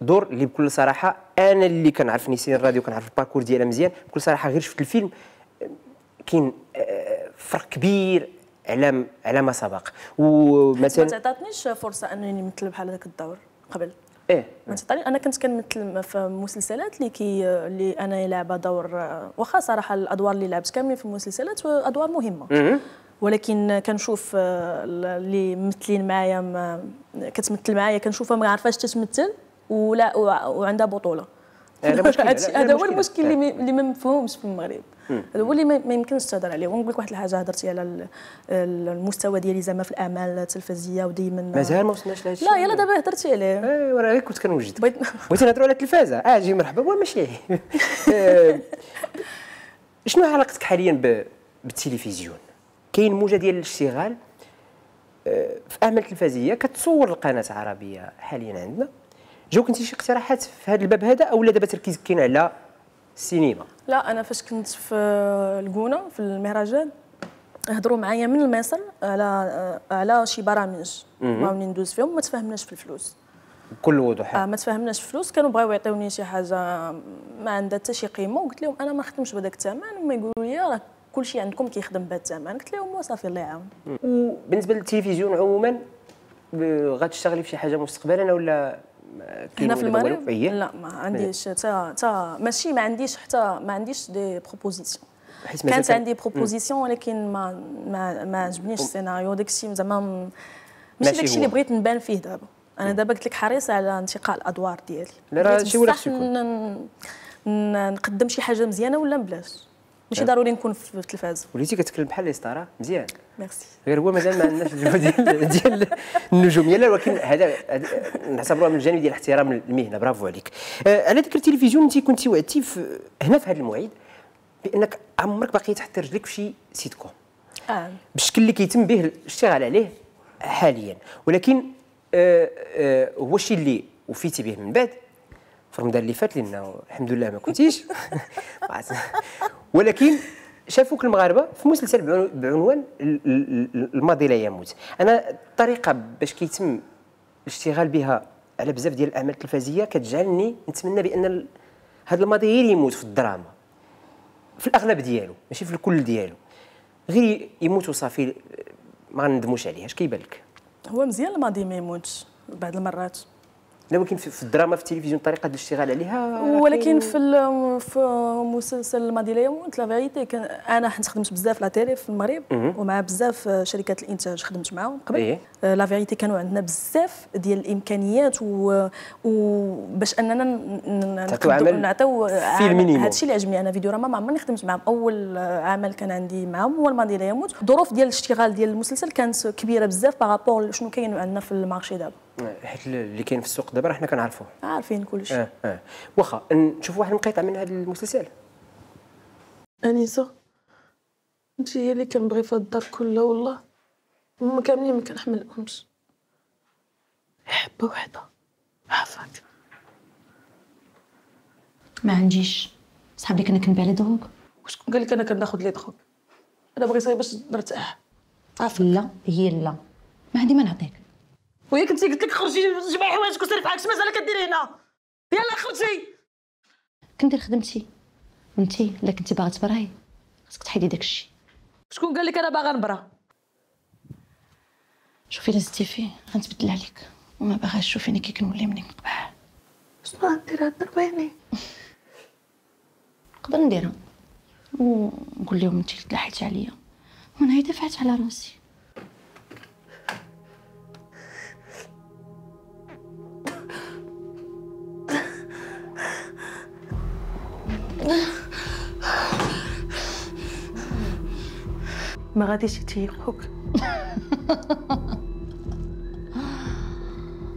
دور اللي بكل صراحة أنا اللي كنعرف نسرين الراضي كنعرف ال parcours ديالها مزيان. بكل صراحة غير شفت الفيلم آه، كاين فرق كبير على على ما سبق
ما
ومثلا
تعطاتنيش فرصه انني نمثل بحال هذاك الدور قبل؟
إيه.
ما تعطاني أنا كنت كنمثل في مسلسلات اللي كي اللي أنا لعبه دور واخا صراحة الأدوار اللي لعبت كاملين في المسلسلات ادوار مهمة. ولكن كنشوف اللي ممثلين معايا ما- كتمثل معايا كنشوفها ما عارفاش تتمثل ولا وع- وعندها بطولة.
هذا
هو
مشكل.
المشكل ما- اللي ما مفهومش في المغرب. هذا هو اللي ما يمكنش تهضر عليه. ونقول لك واحد الحاجة هضرتي على ال- ال- المستوى ديالي زعما في الأعمال التلفزيونيه ودائما
مازال ما وصلناش لهذا
لا يلا دابا هضرتي عليه.
وأنا غير كنت كنوجدك
بغيت
نهضروا على التلفازة؟ آه جي مرحبا. ولا ماشي. آه، شنو علاقتك حاليا بالتلفزيون؟ كاين موجة ديال الاشتغال آه، في أعمال تلفزيونيه كتصور القناة عربية حاليا عندنا. جاوك انت شي اقتراحات في هذا الباب هذا اولا دابا تركيزك كاين على السينما
لا أنا فاش كنت في الكونه في المهرجان هضروا معايا من مصر على على شي برامج. بغاوني ندوز فيهم ما تفاهمناش في الفلوس.
بكل وضوح.
آه ما تفاهمناش في الفلوس كانوا بغاو يعطيوني شي حاجة ما عندها حتى شي قيمة وقلت لهم أنا ما خدمش بهذاك الثمن وما يقولوا لي راه كلشي عندكم كيخدم بهذا الثمن. قلت لهم وصافي الله يعاون.
وبالنسبة للتلفزيون عموما غتشتغلي في شي حاجة مستقبلا ولا
هنا في؟ المغرب؟
أيه.
لا ما عنديش حتى حتى ماشي ما عنديش حتى ما عنديش دي بروبوزيسيون كانت
كان-
عندي propositions ولكن ما ما ما عجبنيش السيناريو. داك الشيء زعما
ماشي
داك الشيء اللي. بغيت نبان فيه دابا. أنا دابا قلت لك حريصه على انتقاء الأدوار ديالي.
لا راه شي ولا
نقدم شي حاجة مزيانة ولا بلاش؟ ماشي ضروري نكون في التلفاز.
وليتي كتكلم بحال les stars مزيان.
ميرسي.
غير هو مازال ما عندناش الجو ديال ديال النجوميه لا ولكن هذا نعتبروها من الجانب ديال احترام المهنة. برافو عليك. آه على ذكر التلفزيون. أنت كنتي وعدتي هنا في هذا الموعد بأنك عمرك باقي تحط رجلك في شي سيتكوم
آه.
بالشكل اللي كيتم به الاشتغال عليه حاليا. ولكن آه آه هو الشيء اللي وفيتي به من بعد في رمضان اللي فات لأنه الحمد لله ما كنتيش. ولكن شافوك المغاربة في مسلسل بعنو- بعنوان ال- ال- الماضي لا يموت. أنا الطريقة باش كيتم الاشتغال بها على بزاف ديال الأعمال التلفزيونيه كتجعلني نتمنى بأن هذا الماضي غير يموت في الدراما. في الأغلب ديالو ماشي في الكل ديالو. غير يموت وصافي ما غندموش عليه اش كيبان لك؟
هو مزيان الماضي ما يموتش بعض المرات.
ولكن في الدراما في التلفزيون طريقة الاشتغال عليها
ولكن في في مسلسل الماضي لا يموت la vérité كان أنا حنت خدمت بزاف la télé في المغرب ومع بزاف شركات الإنتاج خدمت معاهم قبل.
إيه.
آه، la vérité كانوا عندنا بزاف ديال الإمكانيات وباش
أننا
نعطيو. هذا الشيء اللي عجبني أنا فيديوراما ما عمرني خدمت معاهم. أول عمل كان عندي معاهم هو الماضي لا يموت. الظروف ديال الاشتغال ديال المسلسل كانت كبيرة بزاف par rapport شنو كاين عندنا في ال marché دابا.
حيت اللي كاين في السوق دابا راه حنا كنعرفوه.
عارفين كل شيء
آه آه. واخا نشوف واحد المقطع من هذا المسلسل.
أنيسة أنت هي اللي كنبغي في الدار كلها والله. هما كاملين ما كنحملهمش. حبة وحدة. عافاك.
ما عنديش. صحابي كنا كنبيع لي دروغ
وشكون قال لك أنا كناخد لي دخل أنا بغيت غير باش نرتاح عافاك.
لا هي لا. ما عندي ما نعطيك.
وياك انت قلت لك خرجي جمعي حوايجك وسيري بحالك مازال كديري هنا. يلا خرجي.
كندير خدمتي. وانتي إلا كنتي باغا تبراي خاصك تحيدي داك الشيء
شكون قال لك أنا باغا نبرا؟
شوفي إلا زدتي فيه غنتبدل عليك. وما باغاش تشوفيني كي كنولي منك نقبح
شنو غندير هاد ضربيني
نقدر نديرها. ونقول لهم انت اللي تلاحيتي عليا. وأنا هي دفعت على راسي.
ما غاديش يتيقوك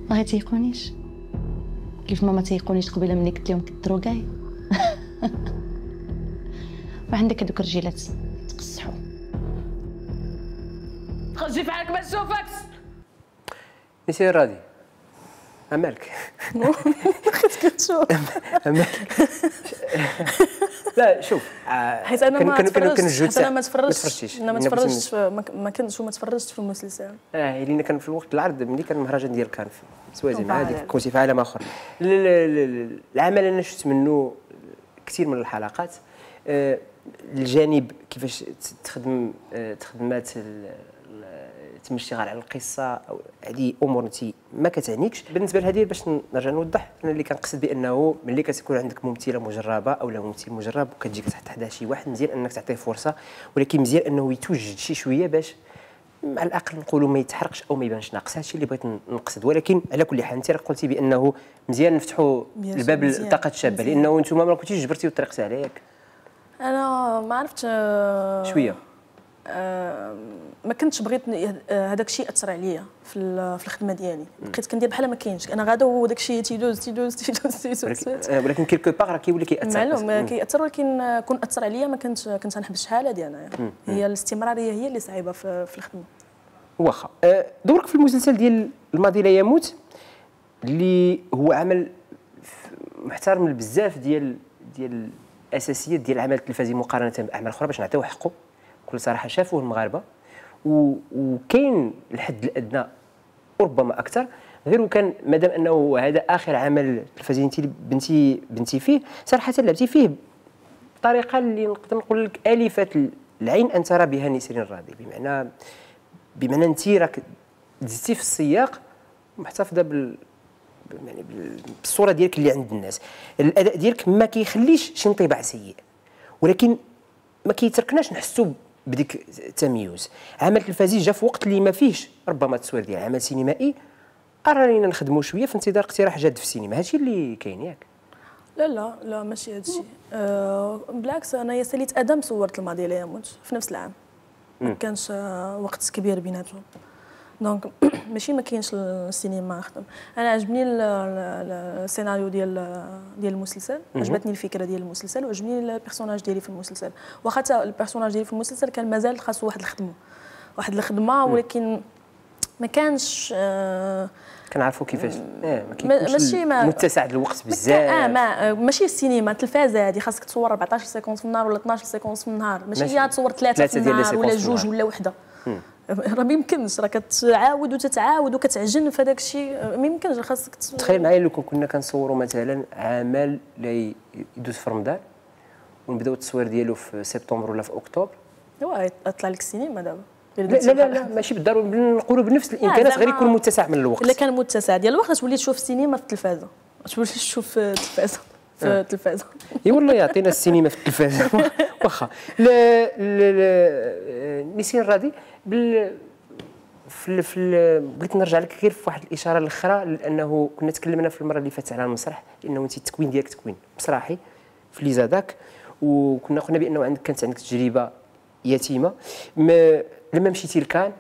ما غيتيقونيش كيف ما ما تيقونيش قبيلة ملي قلت لهم كدروا كاع وعندك هذوك الرجيلات تقصحوا
خرجي بحالك ما نشوفكش
نسير راضي امالك
كتشوف
امالك لا شوف آه،
حيت
أنا
ما تفرجتش
أنا
ما تفرجتش أنا ما تفرجتش ما كنتش وما تفرجتش في المسلسل
آه لأن كان في الوقت العرض ملي كان المهرجان ديال كان في سوازي مع هذيك. كنتي في عالم آخر. ال- ال- ال- العمل أنا شفت منه كثير من الحلقات. آه، الجانب كيفاش تخدم آه، تخدمات تم الاشتغال على القصة أو هذه أمور أنت ما كتعنيكش. بالنسبة لهذه باش نرجع نوضح أنا اللي كنقصد بأنه ملي كتكون عندك ممثلة مجربة أو لا ممثل مجرب وكتجيك تحت حدا شي واحد مزيان أنك تعطيه فرصة ولكن مزيان أنه يتوجد شي شوية باش على الأقل نقولوا ما يتحرقش أو ما يبانش ناقص. هادشي اللي بغيت نقصد. ولكن على كل حال أنت قلتي بأنه مزيان نفتحوا الباب للطاقه
الشابة.
لأنه أنتم ما كنتيش جبرتي وطريقتي عليها ياك
أنا ما عرفت آه، شوية. ما كنتش بغيت آه، هذاك الشيء اثر عليا في في الخدمة ديالي. بقيت كندير بحال ما كاينش. أنا غادا وداك الشيء تيدوز تيدوز تيدوز تيدوز
ولكن quelque part راه كيولي كيأثر.
معلوم كيأثر ولكن كون أثر عليا ما كنت كنت غنحبس شحال هادي أنايا. هي الاستمرارية هي اللي صعيبة في في الخدمة.
واخا. آه، دورك في المسلسل ديال الماضي لا يموت اللي هو عمل محترم بزاف ديال ديال الأساسيات ديال العمل التلفزيوني مقارنة بأعمال أخرى باش نعطيوه حقه. بكل صراحة شافوه المغاربة. وكاين الحد الأدنى وربما أكثر غير وكان مادام أنه هذا آخر عمل تلفزيوني بنتي بنتي فيه صراحة لعبتي فيه بطريقة اللي نقدر نقول لك ألفت العين أن ترى بها نسرين الراضي. بمعنى بمعنى انت راك دزتي في السياق محتفظة بال يعني بال- بالصورة ديالك اللي عند الناس. الأداء ديالك ما كيخليش شي انطباع سيء ولكن ما كيتركناش نحسوا بديك التميز عمل تلفزيوني جا في وقت اللي ما فيهش ربما التصوير ديال عمل سينمائي. ارانينا نخدموا شوية في انتظار اقتراح جاد في السينما. هادشي اللي كاين ياك؟
لا لا لا ماشي هذا الشيء آه بالعكس أنايا ساليت آدم صورت الماضي لا يموت في نفس العام. ما كانش آه، وقت كبير بيناتهم. donc ماشي ما كاينش السينما نخدم أنا عجبني ال- ال- السيناريو ديال ديال المسلسل عجبتني الفكرة ديال المسلسل وعجبني ال personnage ديالي في المسلسل. واخا تا ال personnage ديالي في المسلسل كان مازال خاصو واحد الخدمة. واحد الخدمة ولكن ما كانش آه
كنعرفوا كيفاش. آه ما
ماشي ما-
متسع الوقت بزاف.
آه ما ماشي السينما التلفازه هذه خاصك تصور 14 séquences في النهار ولا 12 séquences في النهار. ماشي. هي تصور
ثلاثة
في النهار ولا جوج. ولا وحدة. راه ما يمكنش راه كتعاود وتتعاود وكتعجن في هذاك الشيء. ما يمكنش خاصك
تخيل معايا لو كنا كنصوروا مثلا عمل اللي يدوز في رمضان ونبداو التصوير ديالو في سبتمبر ولا في أكتوبر.
ايوا طلع لك السينما دابا.
لا لا لا, لا ماشي بالضروره نقولوا بنفس الامكانات غير يكون متسع من الوقت.
إلا كان متسع. ديال الوقت تولي تشوف السينما في التلفازة. تولي تشوف التلفازة. في التلفازه
إي والله يعطينا السينما في التلفاز. واخا لا نسيان راضي بال في ال- في ال- بغيت نرجع لك غير في واحد الإشارة الأخرى لأنه كنا تكلمنا في المرة اللي فاتت على المسرح لأنه انت التكوين ديالك تكوين مسرحي في ليزاداك وكنا قلنا بأنه عندك كانت عندك تجربة يتيمة. ما لما مشيتي لكان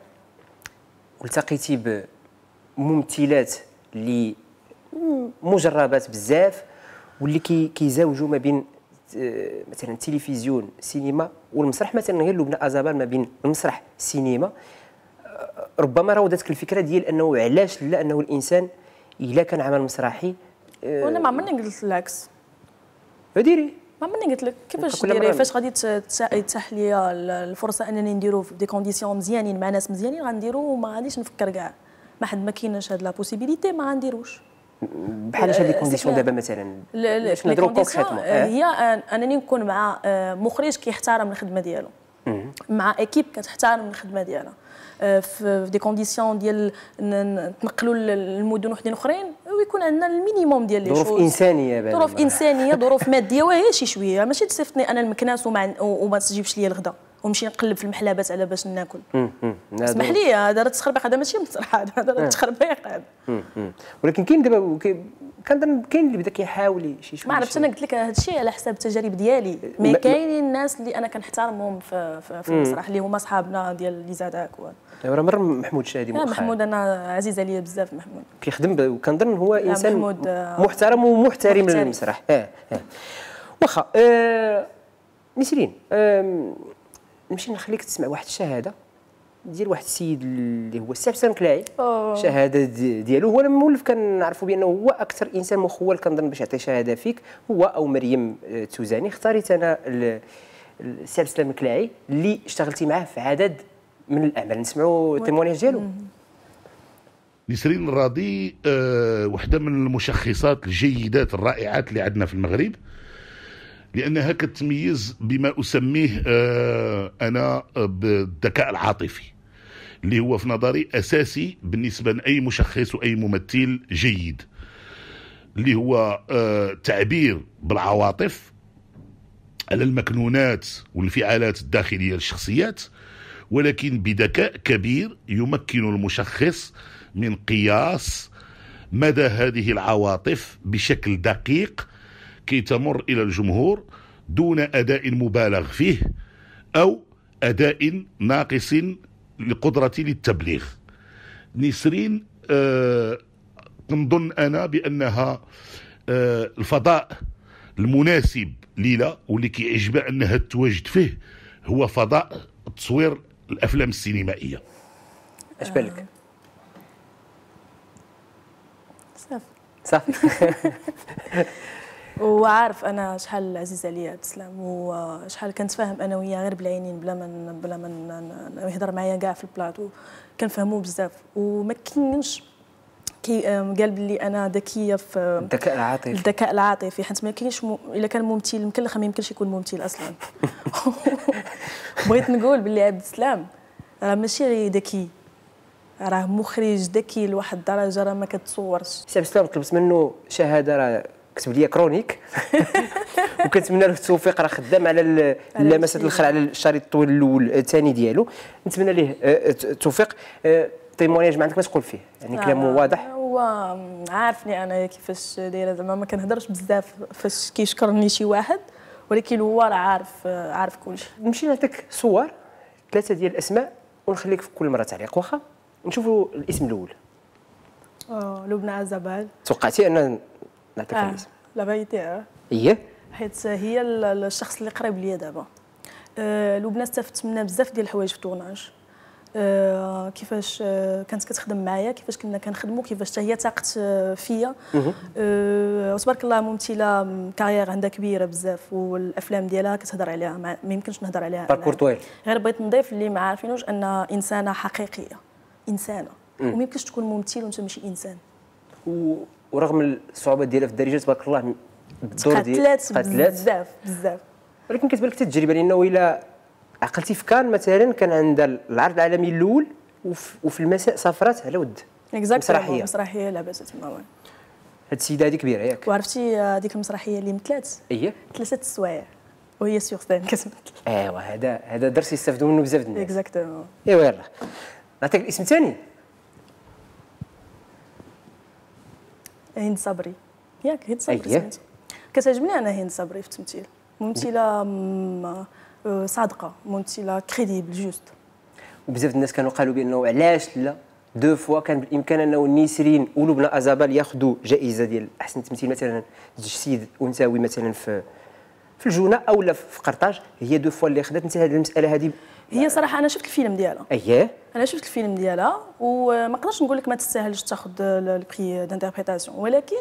والتقيتي بممثلات اللي مجربات بزاف واللي كي كيزاوجوا ما بين آه، مثلا التلفزيون السينما والمسرح مثلا غير لبنى ازابان ما بين المسرح السينما آه، ربما راودتك الفكرة ديال أنه علاش لا؟ أنه الإنسان إلا كان عمل مسرحي آه،
وأنا ما عمرني قلت العكس.
ديري
ما عمرني قلت لك. كيفاش ديري؟ فاش غادي يتاح لي الفرصة أنني نديرو في des conditions مزيانين مع ناس مزيانين غنديرو وما غاديش نفكر كاع. ما حد ما كاينش هاد la possibilité ما غنديروش.
بحال هاد les
آه، conditions-ci
دابا مثلا؟ باش نهضروا concrètement
آه، هي آه، أنني نكون مع آه، مخرج كيحترم الخدمة ديالو. مع équipe كتحترم الخدمة ديالها. آه، في des conditions ديال نتنقلوا للمدن وحدين أخرين ويكون عندنا ال minimum ديال les
ظروف. إنسانية
ظروف. إنسانية ظروف مادية وهي شي شوية. ماشي تصيفطني أنا لمكناس وما تجيبش لي الغدا ونمشي نقلب في المحلابات على باش ناكل.
هذا-
اسمح لي هذا راه التخربيق هذا ماشي مسرح هذا هذا راه التخربيق هذا
مم، مم. ولكن كاين دابا كنظن كاين اللي بدا كيحاول شي شوية
ما عرفتش أنا قلت لك هذا الشيء على حساب التجارب ديالي. mais كاينين الناس اللي أنا كنحترمهم في, في, في المسرح اللي هما صحابنا ديال les ISADAC و...
راه مر محمود شادي
لا
مؤخرا.
محمود أنا عزيز عليا بزاف محمود.
كيخدم وكنظن هو إنسان
محمود، آه،
محترم ومحترم. للمسرح. آه آه. واخا آه نسرين آه نمشي نخليك تسمع واحد الشهادة ديال واحد السيد اللي هو السي حسام كلاعي. شهادة دي- ديالو هو لما مولف كنعرفوا بأنه هو أكثر إنسان مخول كنظن باش يعطي شهادة فيك. هو أو مريم آه، توزاني. اختاريت أنا ال- السي عبد السلام الكلاعي اللي اشتغلتي معاه في عدد من الأعمال. نسمعوا التيمونياج ديالو.
نسرين الراضي آه، وحدة من المشخصات الجيدات الرائعات اللي عندنا في المغرب. لأنها كتميز بما أسميه آه، أنا بالذكاء العاطفي اللي هو في نظري أساسي بالنسبة لأي مشخص وأي ممثل جيد. اللي هو آه، تعبير بالعواطف على المكنونات والانفعالات الداخلية للشخصيات ولكن بذكاء كبير يمكن المشخص من قياس مدى هذه العواطف بشكل دقيق كي تمر إلى الجمهور دون أداء مبالغ فيه أو أداء ناقص لقدرة للتبليغ. نسرين آه نظن أنا بأنها آه الفضاء المناسب ليلى واللي كيعجبها أنها تواجد فيه هو فضاء تصوير الأفلام السينمائية.
اش بالك؟
صافي.
صافي.
وعارف أنا شحال عزيز عليا عبد السلام وشحال كنتفاهم أنا وياه غير بالعينين بلا ما بلا ما يهضر معايا كاع في البلاطو. كنفهمو بزاف. وما كاينش كي قال بلي أنا ذكية في
الذكاء العاطفي.
الذكاء العاطفي حيت ما كاينش م... إلا كان ممثل مكلخ ما يمكنش يكون ممثل أصلا. بغيت نقول باللي عبد السلام راه ماشي غير ذكي. راه مخرج ذكي لواحد الدرجة راه ما كتصورش.
سي عبد السلام طلبت منه شهادة راه كتب لي chronique. وكنتمنى له التوفيق راه خدام على ال-
على
اللمسة
الشيء.
الخر على الشريط الطويل الأول الثاني ديالو. نتمنى ليه آه، الت- التوفيق. آه، التيمونياج ما عندك ما تقول فيه. يعني كلامه واضح.
هو عارفني أنا كيفاش دايرة. زعما ما كنهضرش بزاف فاش كيشكرني شي واحد ولكن هو راه عارف عارف كلشي.
نمشي نعطيك صور ثلاثة ديال الأسماء ونخليك في كل مرة تعليق. واخا؟ نشوفوا الاسم الأول.
آه، لبنى عزبال
توقعتي أن نعطيك
آه
الاسم.
لا فيتي آه.
إيه
حيت هي ال- الشخص اللي قريب ليا دابا. آه، لبنى استفدت منها بزاف ديال الحوايج في ال tournage. آه، كيفاش آه، كانت كتخدم معايا كيفاش كنا كنخدموا كيفاش حتى هي تاقت آه، فيا. آه، وتبارك الله ممثلة carrière عندها كبيرة بزاف والأفلام ديالها كتهضر عليها ما يمكنش نهضر عليها.
parcours طويل.
غير بغيت نضيف اللي ما عارفينوش أن إنسانة حقيقية إنسانة. وما يمكنش تكون ممثل وأنت ماشي إنسان.
و... ورغم الصعوبات ديالها في الدارجه تبارك الله بالدور ديال
قاتلات بزاف بزاف.
ولكن كتبان لك التجربة لأنه إلا عقلتي في كان مثلا كان عندها العرض العالمي الأول وفي, المساء سافرت على ود. مسرحية.
مسرحية لاباس تما وين
هاد السيدة هذه كبيرة ياك.
وعرفتي ديك المسرحية اللي مثلات
إيه.
ثلاثة السوايع وهي sur scène كتمثل
إيوا هذا هذا درس يستافدوا منه بزاف الناس.
exactement
إيوا يلا. نعطيك الاسم الثاني.
هند صبري. ياك هند صبري. كتعجبني أنا هند صبري في التمثيل. ممثله آه، صادقة. ممثله crédible juste
وبزاف الناس كانوا قالوا بأنه علاش لا؟ deux fois كان بالإمكان أنه نسرين ولبنى أزابال ياخذوا جائزة ديال أحسن تمثيل مثلا تجسيد أنثوي مثلا في في الجونة أو لا في قرطاج. هي deux fois اللي خدات. انت هذه المسألة هذه
هي صراحة أنا شفت الفيلم ديالها.
اييه
أنا شفت الفيلم ديالها وما نقدرش نقول لك ما تستاهلش تاخذ ال prix d'interprétation ولكن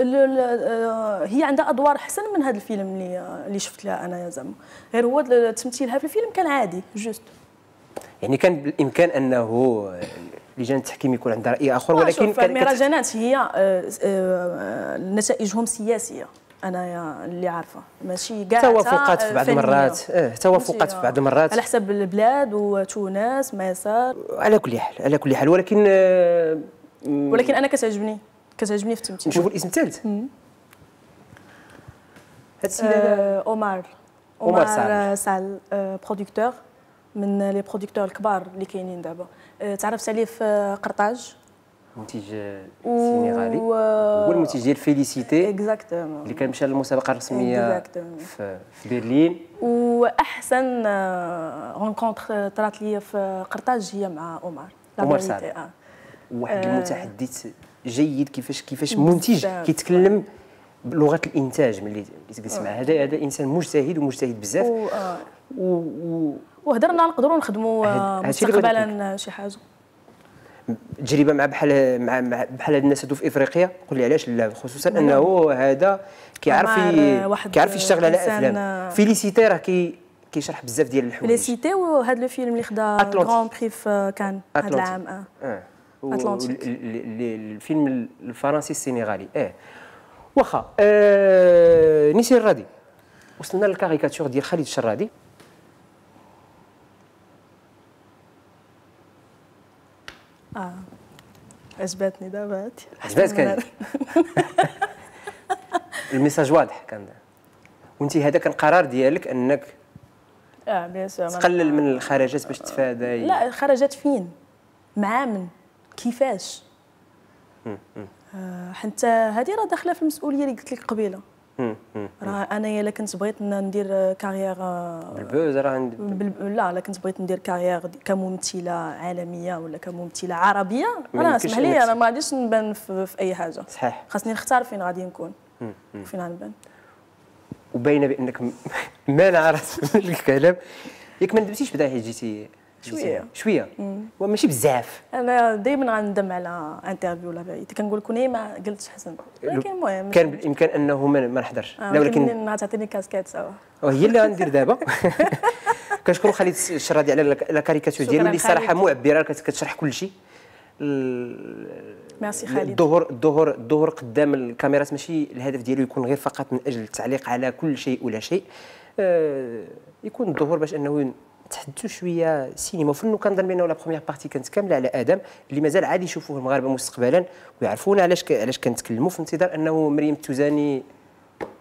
آه، هي عندها أدوار أحسن من هذا الفيلم اللي اللي شفت لها أنا زعما غير هو تمثيلها في الفيلم كان عادي juste.
يعني كان بالامكان أنه لجان التحكيم يكون عندها رأي آخر ولكن
المهرجانات هي آه، آه، نتائجهم سياسية. أنا اللي عارفة. ماشي كاع
توافقات في بعض. المرات. آه توافقات في بعض المرات.
على حسب البلاد وتونس مصر
على كل حال على كل حال. ولكن آه،
ولكن أنا كتعجبني. كتعجبني في التمثيل.
نشوفوا الاسم الثالث. هاد السيد هذا
آه، عمر
عمر
عمر
سال.
سال producteur من les producteurs الكبار اللي كاينين دابا. آه، تعرفت عليه في آه، قرطاج؟
منتج سينغالي
و
هو المنتج ديال فيليسيتي
exactement
اللي كان مشى للمسابقة
الرسمية.
في في برلين
وأحسن rencontre طرات لي في قرطاج هي مع عمر
عمر سال.
آه.
واحد
آه.
المتحدث جيد كيفاش كيفاش منتج. كيتكلم بلغة الإنتاج ملي تجلس معاه هذا هذا إنسان مجتهد ومجتهد بزاف
و- آه.
و- و-
وهضرنا نقدروا نخدموا آه، مستقبلا شي حاجة
تجربة مع بحال مع مع بحال هاد الناس هادو في إفريقيا. قول لي علاش لا خصوصا أنه هذا كيعرف كيعرف يشتغل على أفلام.
آه،
فيليسيتي راه كي كيشرح بزاف ديال الحوايج.
سيتي وهذا le film اللي خدا. grand prix في كان هذا. العام. آه.
ال- ال- الفيلم الفرنسي السنغالي آه. واخا آه نسرين الراضي وصلنا للكاريكاتور ديال خالد الشرادي
آه. عجبتني دابا من
هادي؟ ال message واضح كان وانت هذا كان قرار ديالك انك
آه bien sûr.
تقلل من الخرجات باش تفادى
لا خرجت فين؟ مع من؟ كيفاش؟ آه حتى هذه راه داخله في المسؤوليه اللي قلت لك قبيله. راه أنا إلا كنت بغيت ندير carrière آه،
ال buzz راه عند
بال- لا لا كنت بغيت ندير carrière كممثلة عالمية ولا
كممثلة
عربية.
يمكنش
اسمح لي أنا ما غاديش نبان في, في أي حاجة.
صحيح.
خاصني نختار فين غادي نكون. فين غنبان
وباينة بأنك م- مانع راسك من الكلام. ياك ما ندمتيش دابا حيت جيتي
شوية.
شوية. وماشي بزاف.
أنا دائما غندم على interview la vérité كنقول لكم ما قلتش حسن. ولكن المهم
كان بالإمكان أنه ما نحضرش.
آه،
لا ولكن
تعطيني كاسكيت سوا
وهي اللي غندير دابا. كنشكر خالد الشرادي على الك- la caricature
شكراً
ديالو اللي
صراحة.
معبره كت- كتشرح كل شيء.
ميرسي خالد.
الظهور الظهور الظهور قدام الكاميرات ماشي الهدف ديالو يكون غير فقط من أجل التعليق على كل شيء ولا شيء. آه، يكون الظهور باش أنه نتحدثوا شوية سينما. وفن وكنظن بأنه la première partie كانت كاملة على آدم اللي مازال غادي يشوفوه المغاربة مستقبلا ويعرفونا علاش ك- علاش كنتكلموا في انتظار أنه مريم التوزاني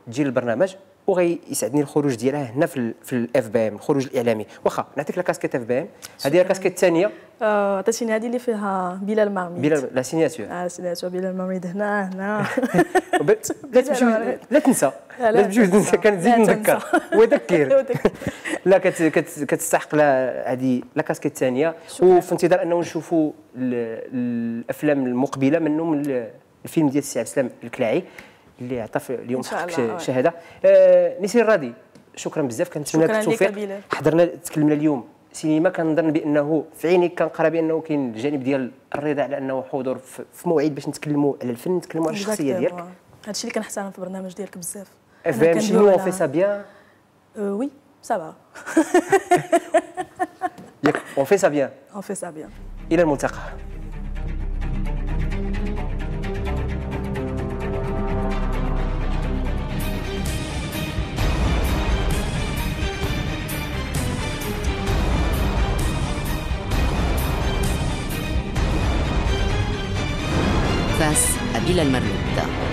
تجي للبرنامج وغيسعدني الخروج ديالها هنا في ال في ال FBM الخروج الإعلامي. واخا نعطيك la casquette FBM هذه لا كاسكيت الثانية
آه، عطيتيني هذه اللي فيها بلال مرميد
بلا لا سيناتور
آه سيناتور بلال مرميد هنا هنا.
لا تمشي لا تنسى.
لا
تمشي
تنسى.
كنزيد
لا
نذكر. وذكر. لا كت كت كتستحق لا هذه لا كاسكيت الثانية. وفي انتظار أنه نشوفوا ال- الأفلام المقبلة منه من ال- الفيلم ديال السي عبد السلام الكلاعي اللي عطى اليوم حقك.
شهادة. آه،
نسير راضي شكرا بزاف. كنتمنى التوفيق.
بلال.
حضرنا تكلمنا اليوم سينما كنظن بأنه في عيني كنقرأ بأنه كاين الجانب ديال الرضا على أنه حضور في في موعد باش نتكلموا على الفن نتكلموا على الشخصية ديالك.
هذا الشيء اللي كنحترم في البرنامج ديالك بزاف.
FBM شنو on fait
ça bien ça va.
ياك on fait ça bien.
On fait ça bien.
إلى الملتقى.
À Bilal Marloud.